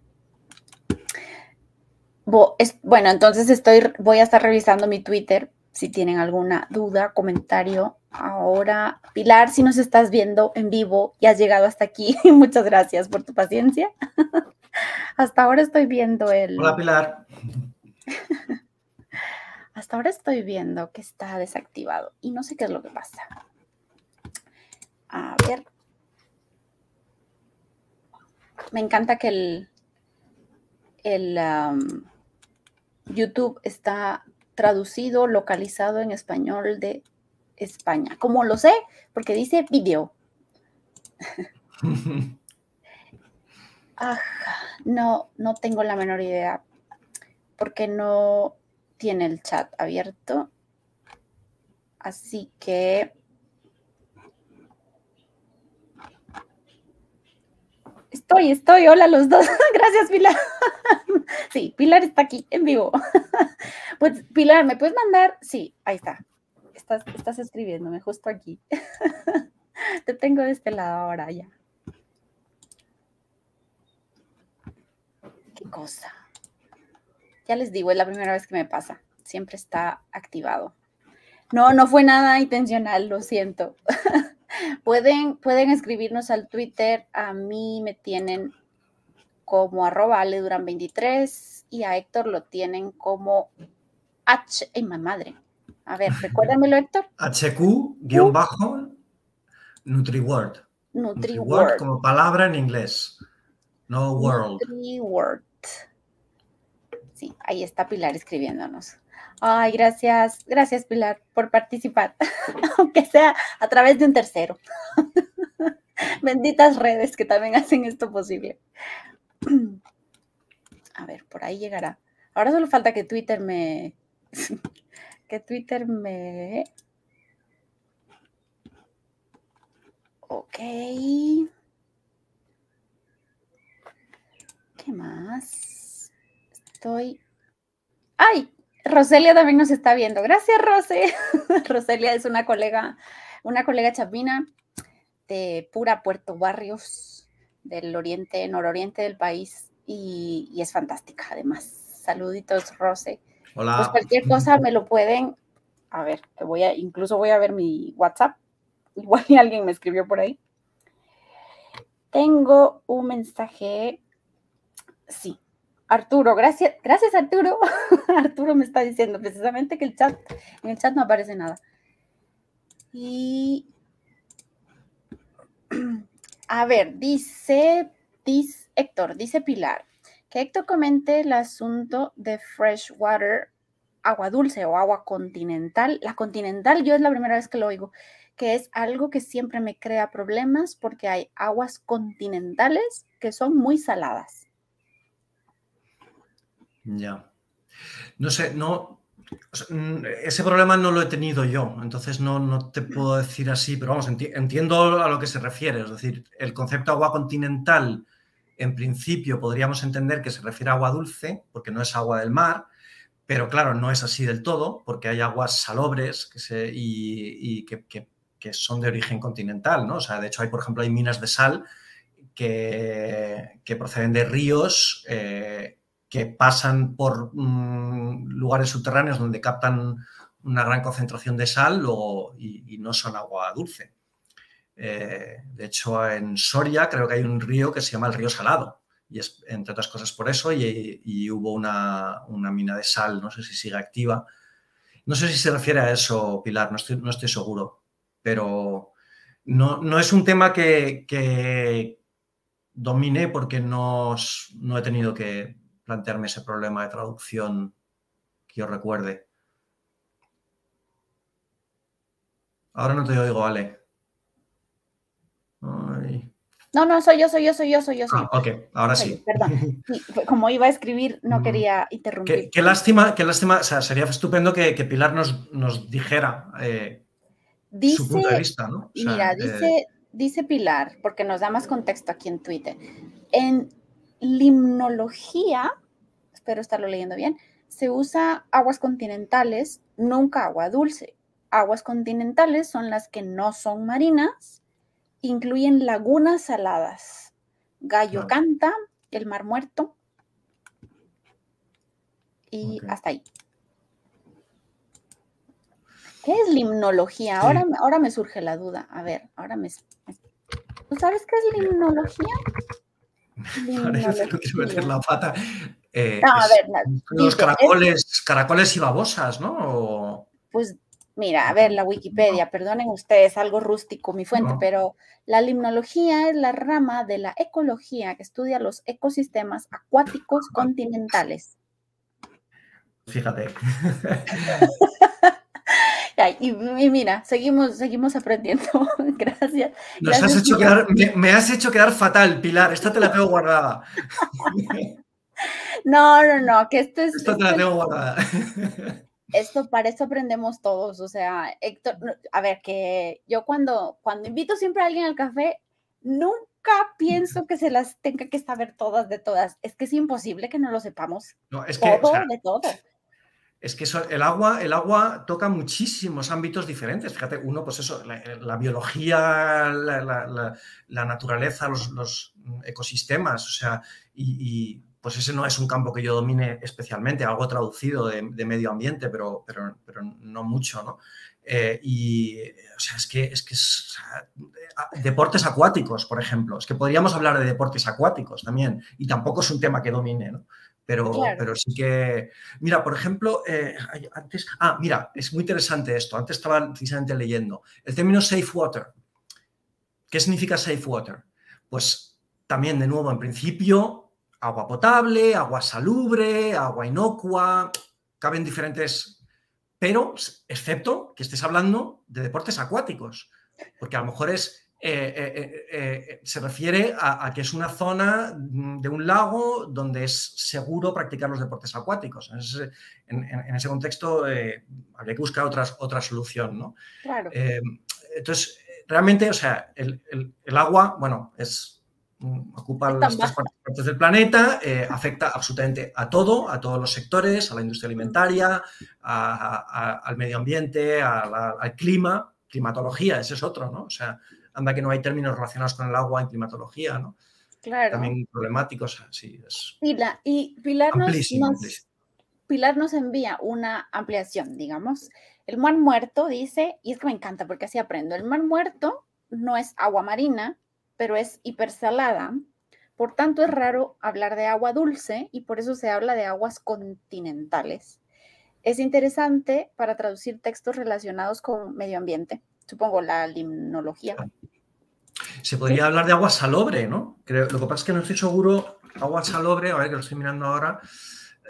Bueno, entonces estoy, voy a estar revisando mi Twitter si tienen alguna duda, comentario. Ahora, Pilar, si nos estás viendo en vivo y has llegado hasta aquí, muchas gracias por tu paciencia. hasta ahora estoy viendo el... Hola, Pilar. hasta ahora estoy viendo que está desactivado y no sé qué es lo que pasa. A ver. Me encanta que el, el YouTube está traducido, localizado en español de España. ¿Cómo lo sé? Porque dice video. no, no tengo la menor idea. Porque no tiene el chat abierto. Así que Estoy, estoy. Hola los dos. Gracias, Pilar. Sí, Pilar está aquí en vivo. Pues, Pilar, ¿me puedes mandar? Sí, ahí está. Estás, escribiéndome justo aquí. Te tengo de este lado ahora ya. ¿Qué cosa? Ya les digo, es la primera vez que me pasa. Siempre está activado. No, no fue nada intencional, lo siento. Pueden, pueden escribirnos al Twitter. A mí me tienen como arroba duran 23 y a Héctor lo tienen como H. ¡Ay, madre! A ver, recuérdamelo, Héctor. HQ-bajo NutriWord. NutriWord como palabra en inglés. No world. NutriWord. Sí, ahí está Pilar escribiéndonos. Ay, gracias, gracias Pilar por participar, aunque sea a través de un tercero. Benditas redes que también hacen esto posible. A ver, por ahí llegará. Ahora solo falta que Twitter me... que Twitter me... Ok. ¿Qué más? Estoy... ¡Ay! Roselia también nos está viendo. Gracias, Rose. Roselia es una colega, una colega chapina de pura Puerto Barrios, del oriente, nororiente del país, y, es fantástica, además. Saluditos, Rose. Hola. Pues cualquier cosa me lo pueden. A ver, voy a, incluso voy a ver mi WhatsApp. Igual alguien me escribió por ahí. Tengo un mensaje. Sí, Arturo, gracias, gracias Arturo. Arturo me está diciendo precisamente que el chat, en el chat no aparece nada. Y a ver, dice, dice Héctor, dice Pilar, que Héctor comente el asunto de freshwater, agua dulce o agua continental. La continental yo es la primera vez que lo oigo, que es algo que siempre me crea problemas porque hay aguas continentales que son muy saladas. Ya. No sé, no. Mm, ese problema no lo he tenido yo, entonces no, no te puedo decir así, pero vamos, entiendo a lo que se refiere. Es decir, el concepto agua continental, en principio podríamos entender que se refiere a agua dulce, porque no es agua del mar, pero claro, no es así del todo, porque hay aguas salobres que se, y, que, son de origen continental, ¿no? O sea, de hecho, hay, por ejemplo, hay minas de sal que, proceden de ríos. Eh, que pasan por mm, lugares subterráneos donde captan una gran concentración de sal y, no son agua dulce. Eh, de hecho, en Soria creo que hay un río que se llama el río Salado, y es entre otras cosas por eso, y, hubo una, mina de sal, no sé si sigue activa. No sé si se refiere a eso, Pilar, no estoy, no estoy seguro, pero no, es un tema que, que domine porque no, no he tenido que plantearme ese problema de traducción que yo recuerde. Ahora no te oigo, Ale. No, no, soy yo, soy yo, soy yo, soy yo. Soy ah, ok, ahora sí. Perdón. como iba a escribir, no quería interrumpir. Qué, lástima, qué lástima. O sea, sería estupendo que, Pilar nos, nos dijera eh, su punto de vista, ¿no? mira, dice, dice Pilar, porque nos da más contexto aquí en Twitter. En limnología, espero estarlo leyendo bien, se usa aguas continentales, nunca agua dulce. Aguas continentales son las que no son marinas, incluyen lagunas saladas, Gallo Canta, el Mar Muerto y hasta ahí. ¿Qué es limnología? Ahora, ahora me surge la duda. A ver, ahora me... ¿Tú sabes qué es limnología? Parece quiero meter la pata. Eh, a ver, los caracoles, caracoles y babosas, ¿no? Pues mira, a ver, la Wikipedia, perdonen ustedes, algo rústico mi fuente, pero la limnología es la rama de la ecología que estudia los ecosistemas acuáticos continentales. Fíjate. y, mira, seguimos, seguimos aprendiendo. Gracias. Has hecho quedar, me, has hecho quedar fatal, Pilar. Esta te la tengo guardada. No, no, no, que esto es. Esta te la tengo guardada. Esto, para eso aprendemos todos. O sea, Héctor, a ver, que yo cuando, cuando invito siempre a alguien al café, nunca pienso que se las tenga que saber todas de todas. Es que es imposible que no lo sepamos. No, es que, todo de todo es que el, agua, el agua toca muchísimos ámbitos diferentes. Fíjate, uno, pues eso, la, biología, la, naturaleza, los, ecosistemas, o sea, y, pues ese no es un campo que yo domine especialmente, algo traducido de, medio ambiente, pero, pero, pero, no mucho, ¿no? Eh, y, o sea, es que, es que deportes acuáticos, por ejemplo, es que podríamos hablar de deportes acuáticos también, y tampoco es un tema que domine, ¿no? Pero, pero sí que, mira, por ejemplo, eh, antes, ah, mira, es muy interesante esto, antes estaba precisamente leyendo, el término safe water. ¿Qué significa safe water? Pues también, de nuevo, en principio, agua potable, agua salubre, agua inocua, caben diferentes, pero excepto que estés hablando de deportes acuáticos, porque a lo mejor es eh, eh, eh, se refiere a, que es una zona mm, de un lago donde es seguro practicar los deportes acuáticos. En ese, contexto habría que buscar otras, otra solución. ¿no? entonces, realmente, o sea, el, agua, bueno, es mm, ocupa las tres partes del planeta, afecta absolutamente a todo, a todos los sectores, a la industria alimentaria, al medio ambiente, al clima, climatología, ese es otro, ¿no? O sea, anda que no hay términos relacionados con el agua en climatología, ¿no? Claro. También problemáticos, sí. y Pilar nos, Pilar nos envía una ampliación, digamos. El mar muerto dice, y es que me encanta porque así aprendo, el mar muerto no es agua marina, pero es hipersalada. Por tanto, es raro hablar de agua dulce y por eso se habla de aguas continentales. Es interesante para traducir textos relacionados con medio ambiente supongo, la limnología. Se podría hablar de agua salobre, ¿no? lo que pasa es que no estoy seguro, agua salobre, a ver que lo estoy mirando ahora.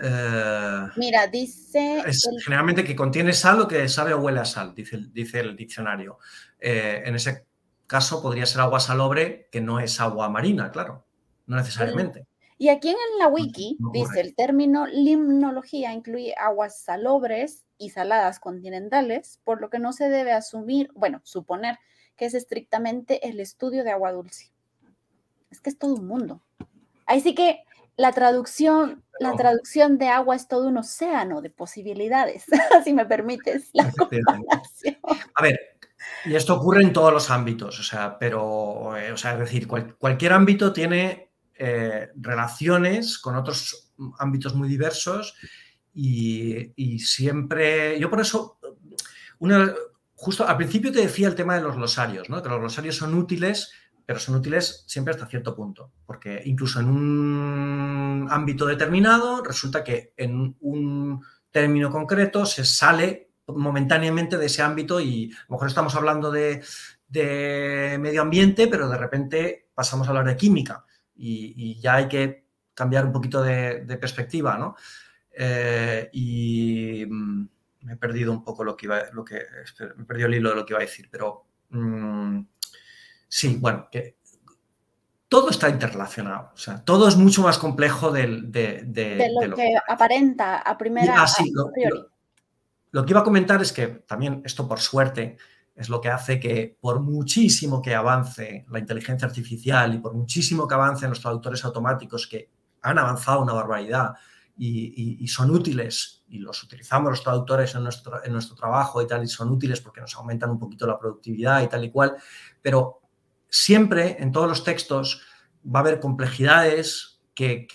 Eh, Mira, dice... Es generalmente que contiene sal o que sabe o huele a sal, dice, dice el diccionario. Eh, en ese caso podría ser agua salobre, que no es agua marina, claro, no necesariamente. Y aquí en la wiki dice el término limnología incluye aguas salobres y saladas continentales, por lo que no se debe asumir, bueno, suponer que es estrictamente el estudio de agua dulce. Es que es todo un mundo. Ahí sí que la traducción, la traducción de agua es todo un océano de posibilidades, si me permites la comparación. A ver, y esto ocurre en todos los ámbitos, o sea, pero, eh, o sea, es decir, cualquier ámbito tiene eh, relaciones con otros ámbitos muy diversos y, siempre, yo por eso, justo al principio te decía el tema de los glosarios, ¿no? que los glosarios son útiles, pero son útiles siempre hasta cierto punto, porque incluso en un ámbito determinado resulta que en un término concreto se sale momentáneamente de ese ámbito y a lo mejor estamos hablando de medio ambiente, pero de repente pasamos a hablar de química y, ya hay que cambiar un poquito de, perspectiva, ¿no? Eh, y mm, me he perdido un poco lo que iba, lo que, me he perdido el hilo de lo que iba a decir, pero mm, sí, bueno, que todo está interrelacionado, o sea, todo es mucho más complejo de, lo, que aparenta a primera ah, lo que iba a comentar es que también esto por suerte es lo que hace que por muchísimo que avance la inteligencia artificial y por muchísimo que avancen los traductores automáticos que han avanzado una barbaridad y, son útiles y los utilizamos los traductores en nuestro, en nuestro trabajo y tal y son útiles porque nos aumentan un poquito la productividad y tal y cual, pero siempre en todos los textos va a haber complejidades que,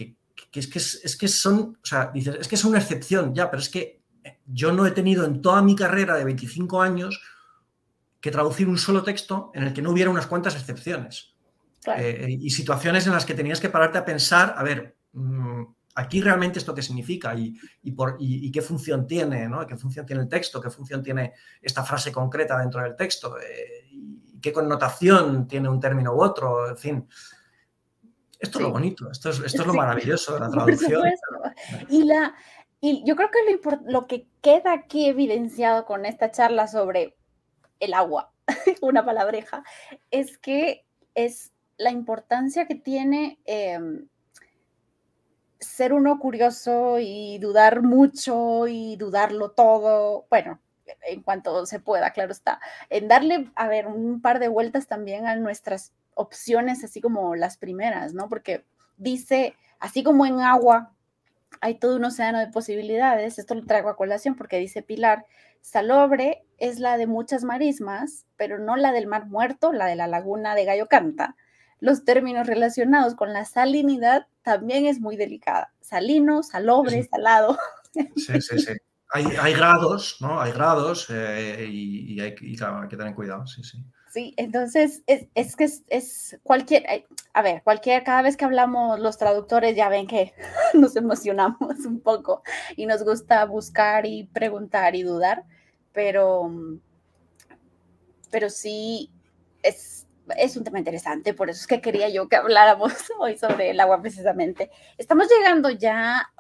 es, que es que son, o sea, dices, es que es una excepción, ya, pero es que yo no he tenido en toda mi carrera de 25 años que traducir un solo texto en el que no hubiera unas cuantas excepciones. Eh, y situaciones en las que tenías que pararte a pensar, a ver, mm, aquí realmente esto qué significa y, por, qué función tiene, ¿no? ¿Qué función tiene el texto? ¿Qué función tiene esta frase concreta dentro del texto? Eh, ¿Qué connotación tiene un término u otro? En fin. Esto es lo bonito, esto es, esto es lo maravilloso de la traducción. Y la, y yo creo que lo, lo que queda aquí evidenciado con esta charla sobre el agua, una palabreja, es que es la importancia que tiene em, ser uno curioso y dudar mucho y dudarlo todo, bueno, en cuanto se pueda, claro está, en darle, a ver, un par de vueltas también a nuestras opciones, así como las primeras, ¿no? Porque dice, así como en agua hay todo un océano de posibilidades, esto lo traigo a colación porque dice Pilar, salobre es la de muchas marismas, pero no la del mar muerto, la de la laguna de Gallo Canta. Los términos relacionados con la salinidad también es muy delicada. Salino, salobre, salado. Sí, sí, sí. Hay, grados, ¿no? Hay grados eh, y, hay, que tener cuidado, sí, sí. Sí, entonces es, que es, cualquier, eh, a ver, cualquier, cada vez que hablamos los traductores ya ven que nos emocionamos un poco y nos gusta buscar y preguntar y dudar, pero, pero sí es, es un tema interesante, por eso es que quería yo que habláramos hoy sobre el agua precisamente. Estamos llegando ya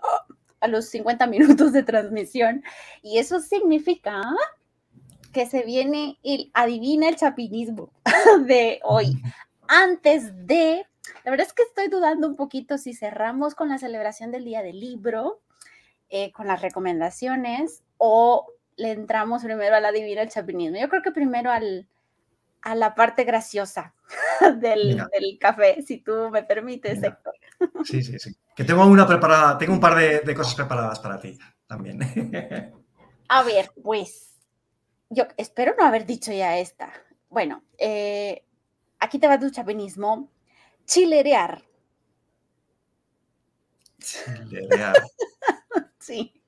a los 50 minutos de transmisión y eso significa que se viene el adivina el chapinismo de hoy. Antes de, la verdad es que estoy dudando un poquito si cerramos con la celebración del Día del Libro, eh, con las recomendaciones, o le entramos primero al adivina el chapinismo. Yo creo que primero al, a la parte graciosa del, café, si tú me permites, Héctor. Sí, sí, sí. Que tengo una preparada, tengo un par de, de cosas preparadas para ti también. A ver, pues yo espero no haber dicho ya esta. Bueno, eh, aquí te va tu chapinismo. Chilerear. Chilerear. sí.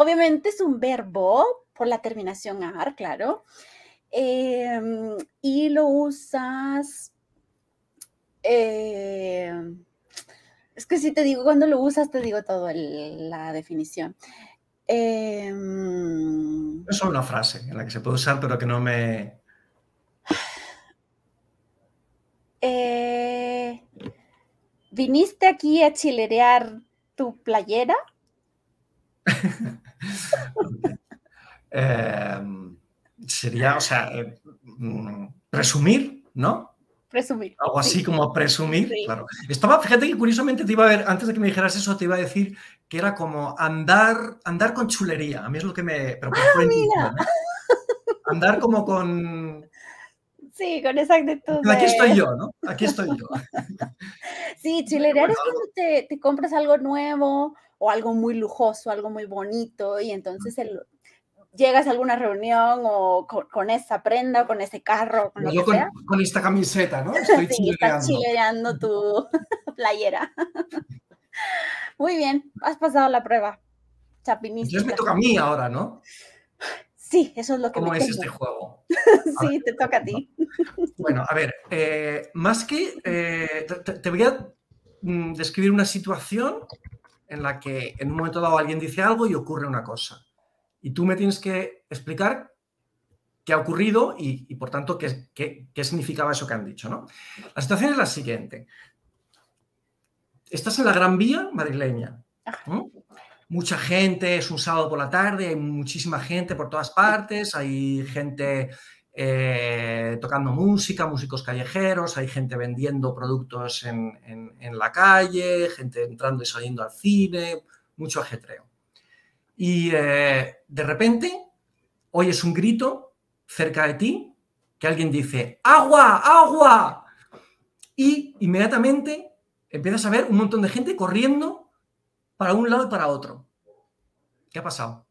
Obviamente es un verbo por la terminación ar, claro. Em, y lo usas. Em, es que si te digo cuando lo usas, te digo todo la definición. Em, es una frase en la que se puede usar, pero que no me... Eh, ¿Viniste aquí a chilerear tu playera? Em, sería, o sea, eh, mm, presumir, ¿no? Presumir. Algo así como presumir, claro. Estaba, fíjate que curiosamente te iba a ver, antes de que me dijeras eso, te iba a decir que era como andar, andar con chulería. A mí es lo que me... Pero ah, Andar como con... Sí, con esa actitud. Aquí estoy yo, ¿no? Aquí estoy yo. sí, chulerear es cuando te, te, compras algo nuevo o algo muy lujoso, algo muy bonito y entonces el, llegas a alguna reunión o con, esa prenda o con ese carro. Con Yo con, esta camiseta, ¿no? Estoy sí, estás chileando tu playera. Muy bien, has pasado la prueba. Chapinista. Entonces me toca a mí ahora, ¿no? Sí, eso es lo que ¿Cómo es este juego? sí, te toca a ti. Bueno, a ver, eh, más que eh, te, voy a mm, describir una situación en la que en un momento dado alguien dice algo y ocurre una cosa y tú me tienes que explicar qué ha ocurrido y, por tanto, qué, qué, significaba eso que han dicho. ¿no? La situación es la siguiente. Estás en la Gran Vía madrileña. Mucha gente, es un sábado por la tarde, hay muchísima gente por todas partes, hay gente eh, tocando música, músicos callejeros, hay gente vendiendo productos en, la calle, gente entrando y saliendo al cine, mucho ajetreo. Y eh, de repente oyes un grito cerca de ti que alguien dice, agua, agua. Y inmediatamente empiezas a ver un montón de gente corriendo para un lado y para otro. ¿Qué ha pasado?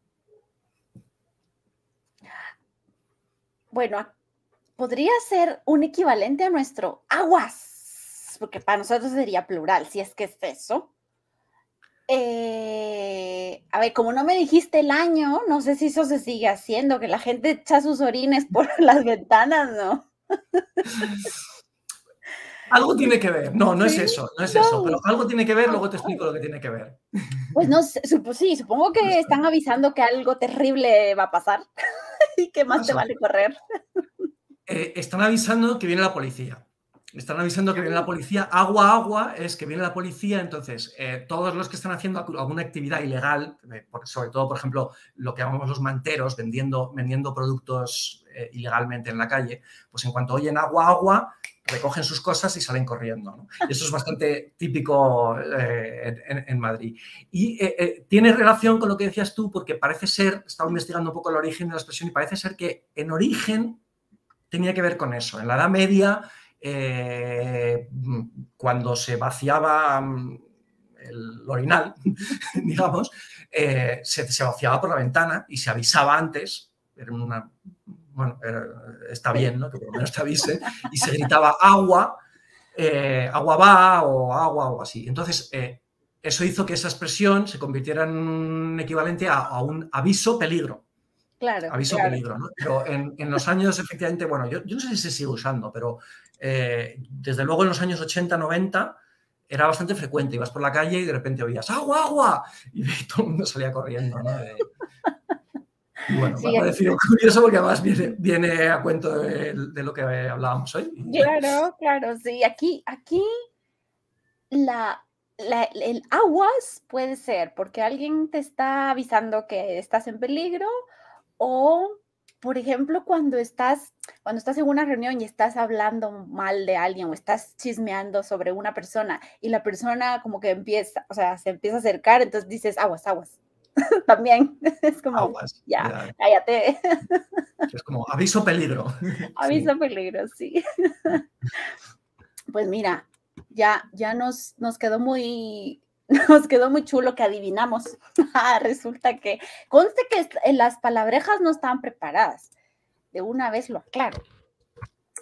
Bueno, podría ser un equivalente a nuestro aguas, porque para nosotros sería plural, si es que es eso. Eh, a ver, como no me dijiste el año, no sé si eso se sigue haciendo, que la gente echa sus orines por las ventanas, ¿no? Algo tiene que ver. No, no es eso, no es eso, pero algo tiene que ver, luego te explico lo que tiene que ver. Pues no sé, sí, supongo que están avisando que algo terrible va a pasar y que más te vale correr. Eh, están avisando que viene la policía. están avisando que viene la policía. Agua, agua es que viene la policía. Entonces, eh, todos los que están haciendo alguna actividad ilegal, eh, sobre todo, por ejemplo, lo que llamamos los manteros, vendiendo, vendiendo productos eh, ilegalmente en la calle, pues en cuanto oyen agua, agua, recogen sus cosas y salen corriendo. Eso es bastante típico en, Madrid. Y tiene relación con lo que decías tú, porque parece ser, estaba investigando un poco el origen de la expresión y parece ser que en origen tenía que ver con eso. En la Edad Media eh, cuando se vaciaba mm, el orinal, digamos, eh, se, vaciaba por la ventana y se avisaba antes, era una, bueno, está bien, ¿no? que por lo menos te avise, y se gritaba agua, eh, agua va o agua o así. Entonces, eso hizo que esa expresión se convirtiera en un equivalente a un aviso peligro. Claro. Aviso peligro, ¿no? Pero en, los años, efectivamente, bueno, yo, no sé si se sigue usando, pero eh, desde luego en los años 80, 90 era bastante frecuente. Ibas por la calle y de repente oías ¡agua, agua! Y todo el mundo salía corriendo, ¿no? Bueno, sí, me ha parecido curioso porque además viene, viene a cuento de, lo que hablábamos hoy. Claro, claro, sí. Aquí, aquí la, el aguas puede ser porque alguien te está avisando que estás en peligro o, por ejemplo, cuando estás, cuando estás en una reunión y estás hablando mal de alguien o estás chismeando sobre una persona y la persona como que empieza, o sea, se empieza a acercar, entonces dices, aguas, aguas. También es como, aguas, ya, cállate. Es como aviso peligro. Aviso peligro, sí. Pues mira, ya, ya nos, nos quedó muy, nos quedó muy chulo que adivinamos. Ah, resulta que, conste que las palabrejas no estaban preparadas. De una vez lo aclaro.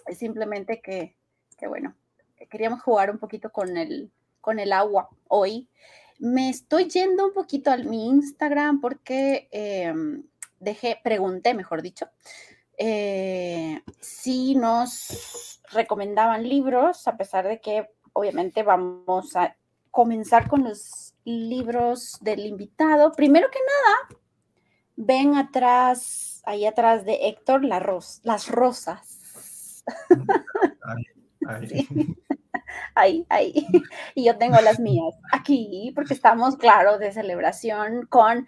Es simplemente que, que bueno, queríamos jugar un poquito con el, con el agua hoy. Me estoy yendo un poquito a mi Instagram porque em, dejé, pregunté, mejor dicho, eh, si nos recomendaban libros, a pesar de que obviamente vamos a comenzar con los libros del invitado. Primero que nada, ven atrás, ahí atrás de Héctor, la las rosas. Ahí, ahí. Y yo tengo las mías aquí, porque estamos, claro, de celebración con,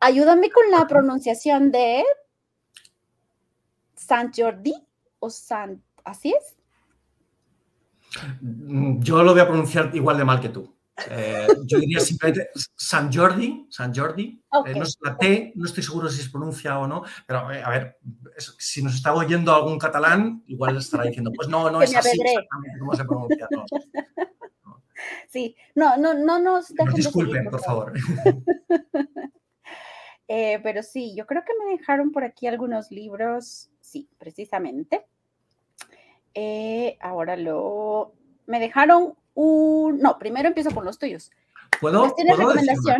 ayúdame con la pronunciación de San Jordi o San, ¿así es? Mm, yo lo voy a pronunciar igual de mal que tú. Eh, yo diría simplemente San Jordi, San Jordi. Eh, no es la T, no estoy seguro si se pronuncia o no, pero eh, a ver, si nos está oyendo algún catalán, igual estará diciendo, pues no, no es así exactamente cómo se pronuncia. Sí, no, no, no nos Disculpen, por favor. pero sí, yo creo que me dejaron por aquí algunos libros, sí, precisamente. Ahora lo... Me dejaron un... No, primero empiezo con los tuyos. ¿Puedo, ¿puedo recomendación?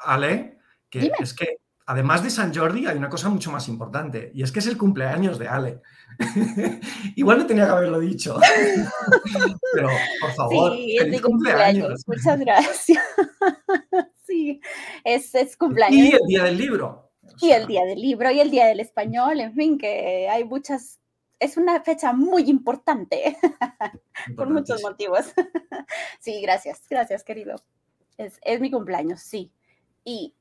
Ale? Que es que además de San Jordi hay una cosa mucho más importante y es que es el cumpleaños de Ale. Igual no tenía que haberlo dicho. Pero, por favor, sí, feliz cumpleaños. Muchas gracias. sí, es, es cumpleaños. Y el día del libro. Y el día del libro y el día del español, en fin, que hay muchas es una fecha muy importante por muchos motivos. sí, gracias, gracias, querido. Es, mi cumpleaños, sí. Y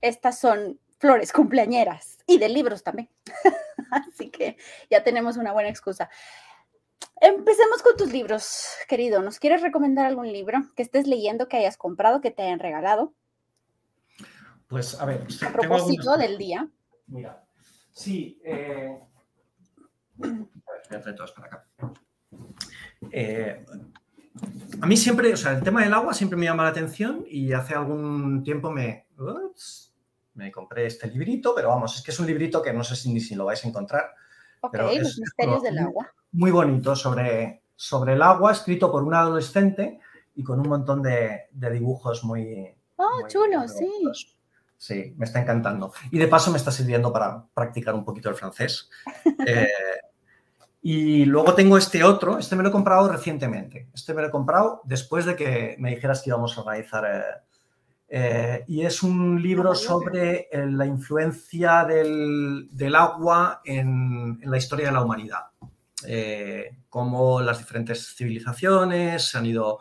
estas son flores cumpleañeras y de libros también. Así que ya tenemos una buena excusa. Empecemos con tus libros, querido. ¿Nos quieres recomendar algún libro que estés leyendo, que hayas comprado, que te hayan regalado? Pues a ver. A propósito del día. Mira, sí, eh, eh, a mí siempre, o sea, el tema del agua siempre me llama la atención y hace algún tiempo me, me compré este librito, pero vamos, es que es un librito que no sé si, ni si lo vais a encontrar. Ok, los misterios del agua. Muy bonito sobre, sobre el agua, escrito por un adolescente y con un montón de, dibujos muy... Oh, chulo, sí. Sí, me está encantando. Y de paso me está sirviendo para practicar un poquito el francés. Eh, y luego tengo este otro, este me lo he comprado recientemente. Este me lo he comprado después de que me dijeras que íbamos a organizar. Eh, eh, y es un libro sobre la influencia del, agua en, la historia de la humanidad. cómo las diferentes civilizaciones se han ido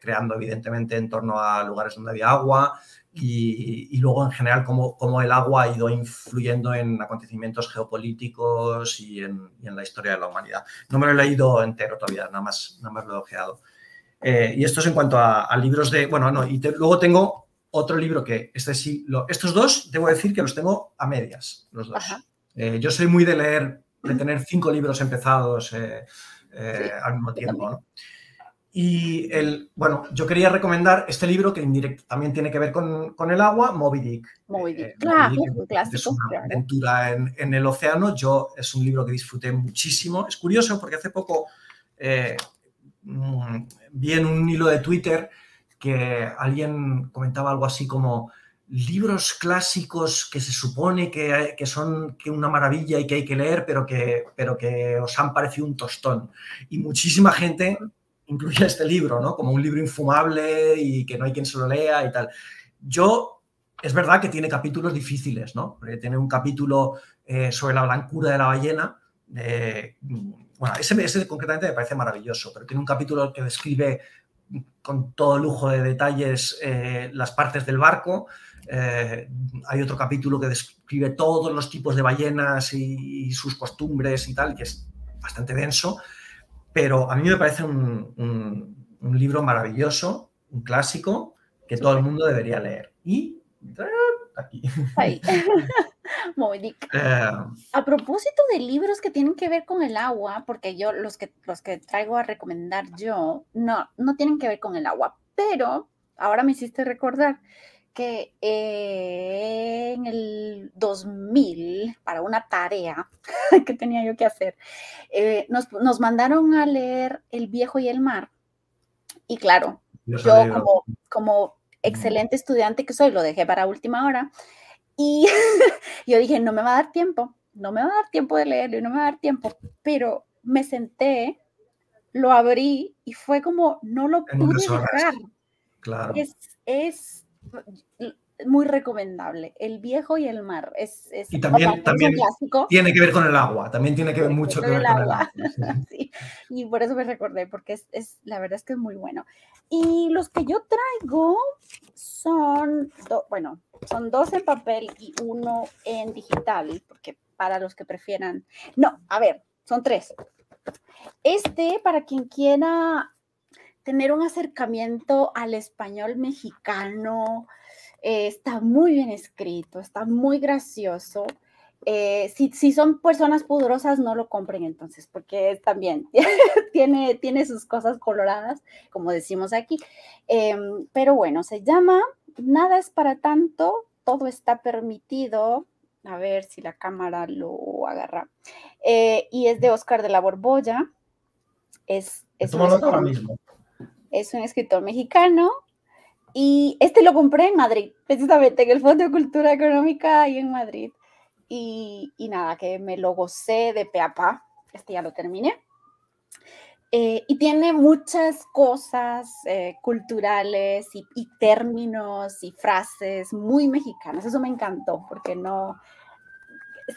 creando evidentemente en torno a lugares donde había agua y, luego en general cómo, cómo, el agua ha ido influyendo en acontecimientos geopolíticos y en, la historia de la humanidad. No me lo he leído entero todavía, nada más, nada más lo he ojeado. Eh, y esto es en cuanto a, libros de, bueno, no, y luego tengo otro libro que, este sí, estos dos, debo decir que los tengo a medias, los dos. Eh, yo soy muy de leer, de tener cinco libros empezados eh, al mismo tiempo, ¿no? Y el, bueno, yo quería recomendar este libro que también tiene que ver con, con el agua, Moby Dick. Moby Dick, claro, un clásico. Es una aventura en, en, el océano. Yo es un libro que disfruté muchísimo. Es curioso porque hace poco Mm, vi en un hilo de Twitter que alguien comentaba algo así como libros clásicos que se supone que, que, son una maravilla y que hay que leer, pero que, pero que os han parecido un tostón. Y muchísima gente incluye este libro, ¿no? Como un libro infumable y que no hay quien se lo lea y tal. Yo, es verdad que tiene capítulos difíciles, ¿no? tiene un capítulo eh, sobre la blancura de la ballena, eh, bueno, ese, concretamente me parece maravilloso, pero tiene un capítulo que describe con todo lujo de detalles eh, las partes del barco. Eh, hay otro capítulo que describe todos los tipos de ballenas y, sus costumbres y tal, que es bastante denso, pero a mí me parece un, libro maravilloso, un clásico que todo el mundo debería leer. Y aquí. Eh, a propósito de libros que tienen que ver con el agua, porque yo los que, los que traigo a recomendar yo no, no tienen que ver con el agua, pero ahora me hiciste recordar que eh, en el 2000, para una tarea que tenía yo que hacer, eh, nos, nos, mandaron a leer El viejo y el mar. Y claro, yo, como, como excelente estudiante que soy, lo dejé para última hora y yo dije, no me va a dar tiempo, no me va a dar tiempo de leerlo y no me va a dar tiempo, pero me senté, lo abrí y fue como, no lo pude dejar. Claro. Es, es muy recomendable. El viejo y el mar. Es, y también, también tiene que ver con el agua, también tiene que ver mucho que ver con el agua. sí. Y por eso me recordé, porque es, es, la verdad es que es muy bueno. Y los que yo traigo son, bueno, son dos en papel y uno en digital, porque para los que prefieran, no, a ver, son tres. Este, para quien quiera tener un acercamiento al español mexicano, eh, está muy bien escrito, está muy gracioso. Eh, si, si, son personas pudorosas, no lo compren entonces, porque también tiene, tiene sus cosas coloradas, como decimos aquí. Em, pero bueno, se llama Nada es para tanto, todo está permitido. A ver si la cámara lo agarra. Eh, y es de Oscar de la Borbolla. Es, es, un escritor, mismo. Es un escritor mexicano. Y este lo compré en Madrid, precisamente en el Fondo de Cultura Económica ahí en Madrid. Y, y nada, que me lo gocé de peapa. Este ya lo terminé. Eh, y tiene muchas cosas eh, culturales y, términos y frases muy mexicanas. Eso me encantó porque no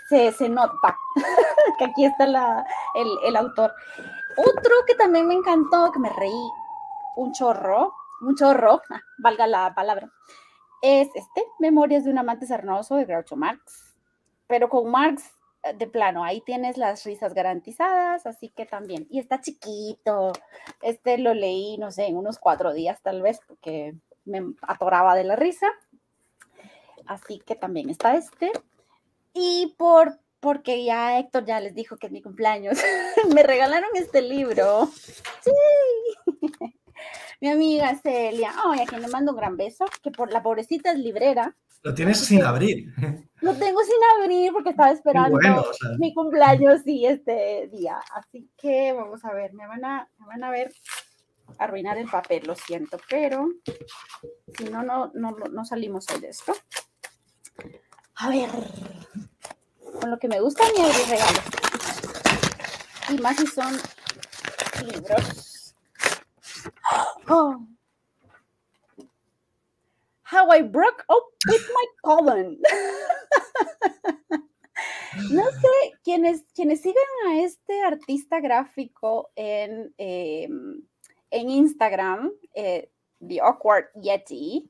se, se nota que aquí está la, el, el, autor. Otro que también me encantó, que me reí un chorro, un chorro, valga la palabra, es este, Memorias de un amante sarnoso de Groucho Marx. Pero con Marx de plano, ahí tienes las risas garantizadas, así que también. Y está chiquito. Este lo leí, no sé, en unos cuatro días tal vez, porque me atoraba de la risa. Así que también está este. Y por porque ya Héctor ya les dijo que es mi cumpleaños, me regalaron este libro. Sí. Mi amiga Celia, ay, a quien le mando un gran beso, que por la pobrecita es librera. Lo tienes sin abrir. Lo tengo sin abrir porque estaba esperando mi cumpleaños y este día. Así que vamos a ver, me van a, me van a ver arruinar el papel, lo siento, pero si no, no, no, no salimos hoy de esto. A ver, con lo que me gusta mi abrir regalos. Y más si son libros. Oh. How I broke up with my colon. no sé quienes, quienes sigan a este artista gráfico en, em, en Instagram, eh, The Awkward Yeti,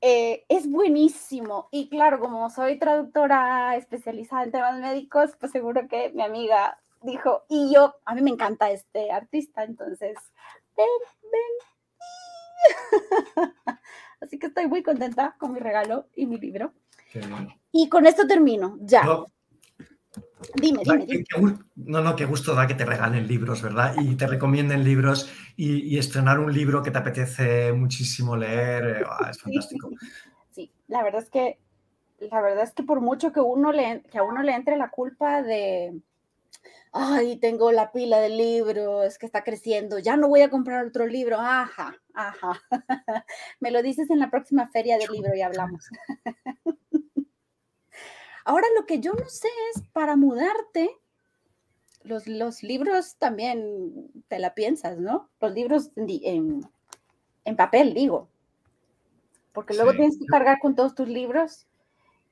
eh, es buenísimo. Y claro, como soy traductora especializada en temas médicos, pues seguro que mi amiga dijo, y yo, a mí me encanta este artista, entonces, ven, ven. Así que estoy muy contenta con mi regalo y mi libro. Y con esto termino, ya. Dime, dime, no, no, qué gusto da que te regalen libros, ¿verdad? Y te recomienden libros y, estrenar un libro que te apetece muchísimo leer. Eh, es fantástico. Sí, la verdad es que la verdad es que por mucho que uno le, que a uno le entre la culpa de ay, tengo la pila de libros que está creciendo, ya no voy a comprar otro libro, ajá, ajá. Me lo dices en la próxima feria del libro y hablamos. Ahora lo que yo no sé es para mudarte, los, los libros también te la piensas, ¿no? Los libros en, papel, digo. Porque luego tienes que cargar con todos tus libros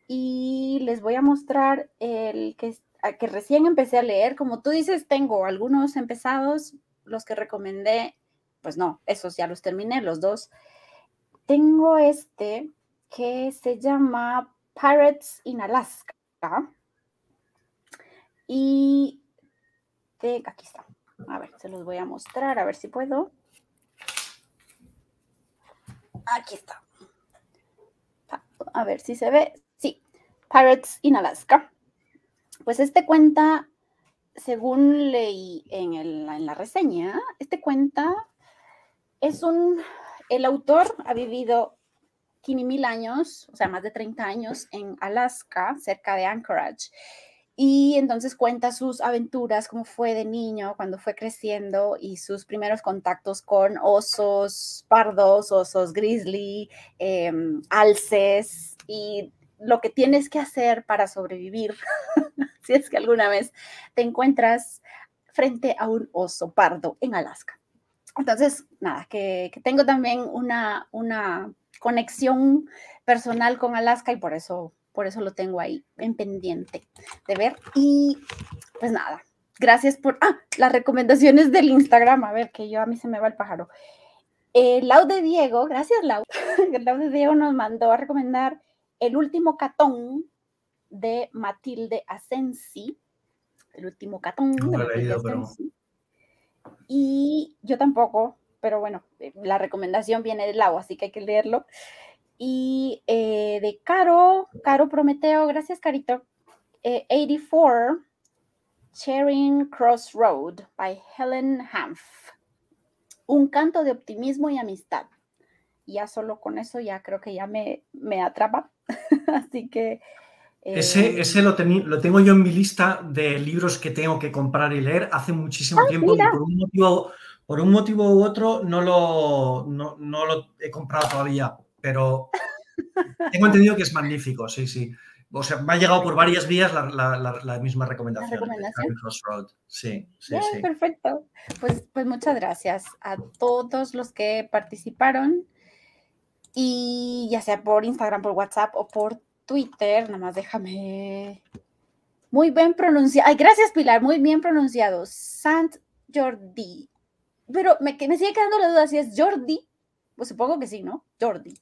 y les voy a mostrar el que, que recién empecé a leer. Como tú dices, tengo algunos empezados, los que recomendé, pues no, esos ya los terminé, los dos. Tengo este que se llama Pirates in Alaska. Y de, aquí está. A ver, se los voy a mostrar, a ver si puedo. Aquí está. A ver si se ve. Sí, Pirates in Alaska. Pues este cuenta, según leí en, la reseña, este cuenta es un, el autor ha vivido mil años, o sea, más de 30 años en Alaska, cerca de Anchorage. Y entonces cuenta sus aventuras, cómo fue de niño, cuando fue creciendo y sus primeros contactos con osos pardos, osos grizzly, em, alces y lo que tienes que hacer para sobrevivir, si es que alguna vez te encuentras frente a un oso pardo en Alaska. Entonces, nada, que, tengo también una, una conexión personal con Alaska y por eso, por eso lo tengo ahí en pendiente de ver. Y pues nada, gracias por, ah, las recomendaciones del Instagram, a ver, que yo a mí se me va el pájaro. Eh, Lau de Diego, gracias Lau, Lau de Diego nos mandó a recomendar El último catón de Matilde Asensi, el último catón de Matilde Asensi. Y yo tampoco, pero bueno, eh, la recomendación viene del agua, así que hay que leerlo. Y eh, de Caro, Caro Prometeo, gracias Carito, 84, eh, Sharing Crossroad by Helen Hanf. Un canto de optimismo y amistad. Ya solo con eso ya creo que ya me, me atrapa. así que... ese, ese lo, lo, tengo yo en mi lista de libros que tengo que comprar y leer hace muchísimo ah, tiempo y por un motivo por un motivo u otro no lo, no, lo he comprado todavía, pero tengo entendido que es magnífico, sí, sí. O sea, me ha llegado por varias vías la, misma recomendación. Sí, sí, sí. Perfecto. Pues, pues muchas gracias a todos los que participaron y ya sea por Instagram, por WhatsApp o por Twitter, nada más déjame. Muy bien pronunciado. Ay, gracias Pilar, muy bien pronunciado. Sant Jordi pero me, me sigue quedando la duda si es Jordi, pues supongo que sí, ¿no? Jordi.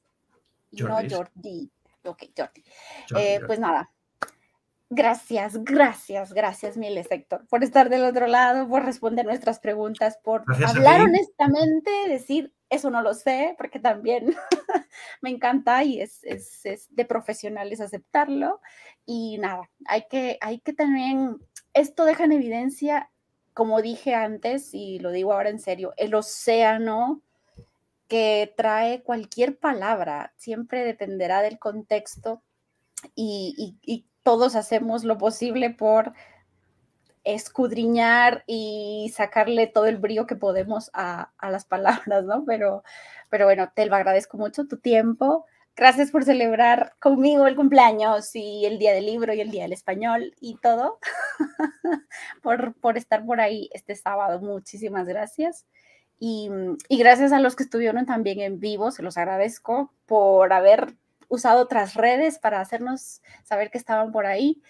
No Jordi. Ok, Jordi. Eh, pues nada. Gracias, gracias, gracias, miles, Héctor, por estar del otro lado, por responder nuestras preguntas, por hablar honestamente, decir, eso no lo sé, porque también me encanta y es, es, es, de profesionales aceptarlo. Y nada, hay que, hay que también, esto deja en evidencia como dije antes, y lo digo ahora en serio, el océano que trae cualquier palabra siempre dependerá del contexto y, todos hacemos lo posible por escudriñar y sacarle todo el brío que podemos a, las palabras, ¿no? Pero, pero bueno, te lo agradezco mucho tu tiempo. Gracias por celebrar conmigo el cumpleaños y el día del libro y el día del español y todo, por, por, estar por ahí este sábado. Muchísimas gracias. Y, gracias a los que estuvieron también en vivo, se los agradezco por haber usado otras redes para hacernos saber que estaban por ahí.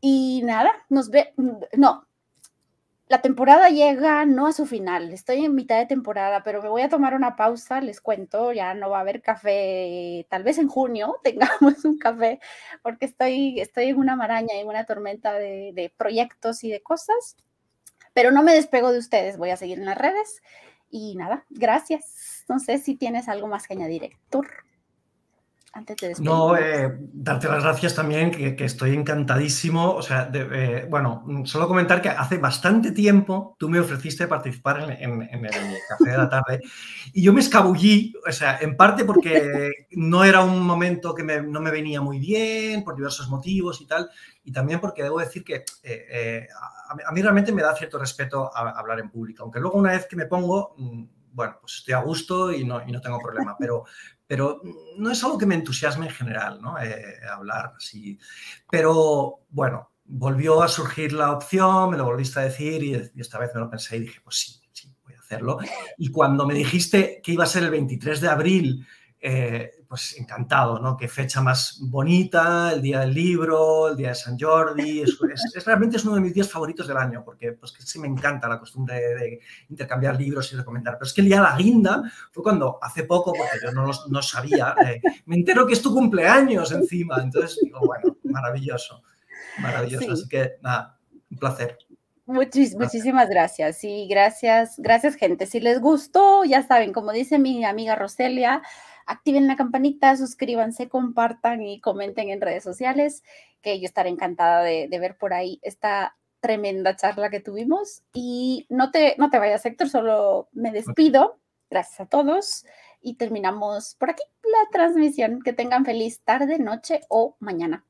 Y nada, nos ve, no, la temporada llega no a su final, estoy en mitad de temporada, pero me voy a tomar una pausa, les cuento, ya no va a haber café, tal vez en junio tengamos un café, porque estoy, estoy en una maraña, en una tormenta de, de proyectos y de cosas, pero no me despego de ustedes, voy a seguir en las redes y nada, gracias. No sé si tienes algo más que añadir, Héctor antes No, eh, darte las gracias también, que, estoy encantadísimo. O sea, eh, bueno, solo comentar que hace bastante tiempo tú me ofreciste participar en, el café de la tarde y yo me escabullí, o sea, en parte porque no era un momento que no me venía muy bien, por diversos motivos y tal, y también porque debo decir que eh, a, mí realmente me da cierto respeto hablar en público, aunque luego una vez que me pongo mm, bueno, pues estoy a gusto y no, y no tengo problema, pero, pero no es algo que me entusiasme en general, ¿no? Eh, hablar así. Pero bueno, volvió a surgir la opción, me lo volviste a decir y, esta vez me lo pensé y dije, pues sí, sí, voy a hacerlo. Y cuando me dijiste que iba a ser el 23 de abril eh, pues encantado, ¿no? Qué fecha más bonita, el día del libro, el día de San Jordi, es, realmente es uno de mis días favoritos del año, porque pues que sí me encanta la costumbre de, intercambiar libros y recomendar, pero es que el día de la guinda fue cuando hace poco, porque yo no, no sabía, eh, me entero que es tu cumpleaños encima, entonces digo, bueno, maravilloso, maravilloso, así que nada, un placer. muchísimas gracias. Sí, gracias, gracias gente. Si les gustó, ya saben, como dice mi amiga Roselia, activen la campanita, suscríbanse, compartan y comenten en redes sociales, que yo estaré encantada de, ver por ahí esta tremenda charla que tuvimos. Y no te, no te vayas, Héctor, solo me despido. Gracias a todos y terminamos por aquí la transmisión. Que tengan feliz tarde, noche o mañana.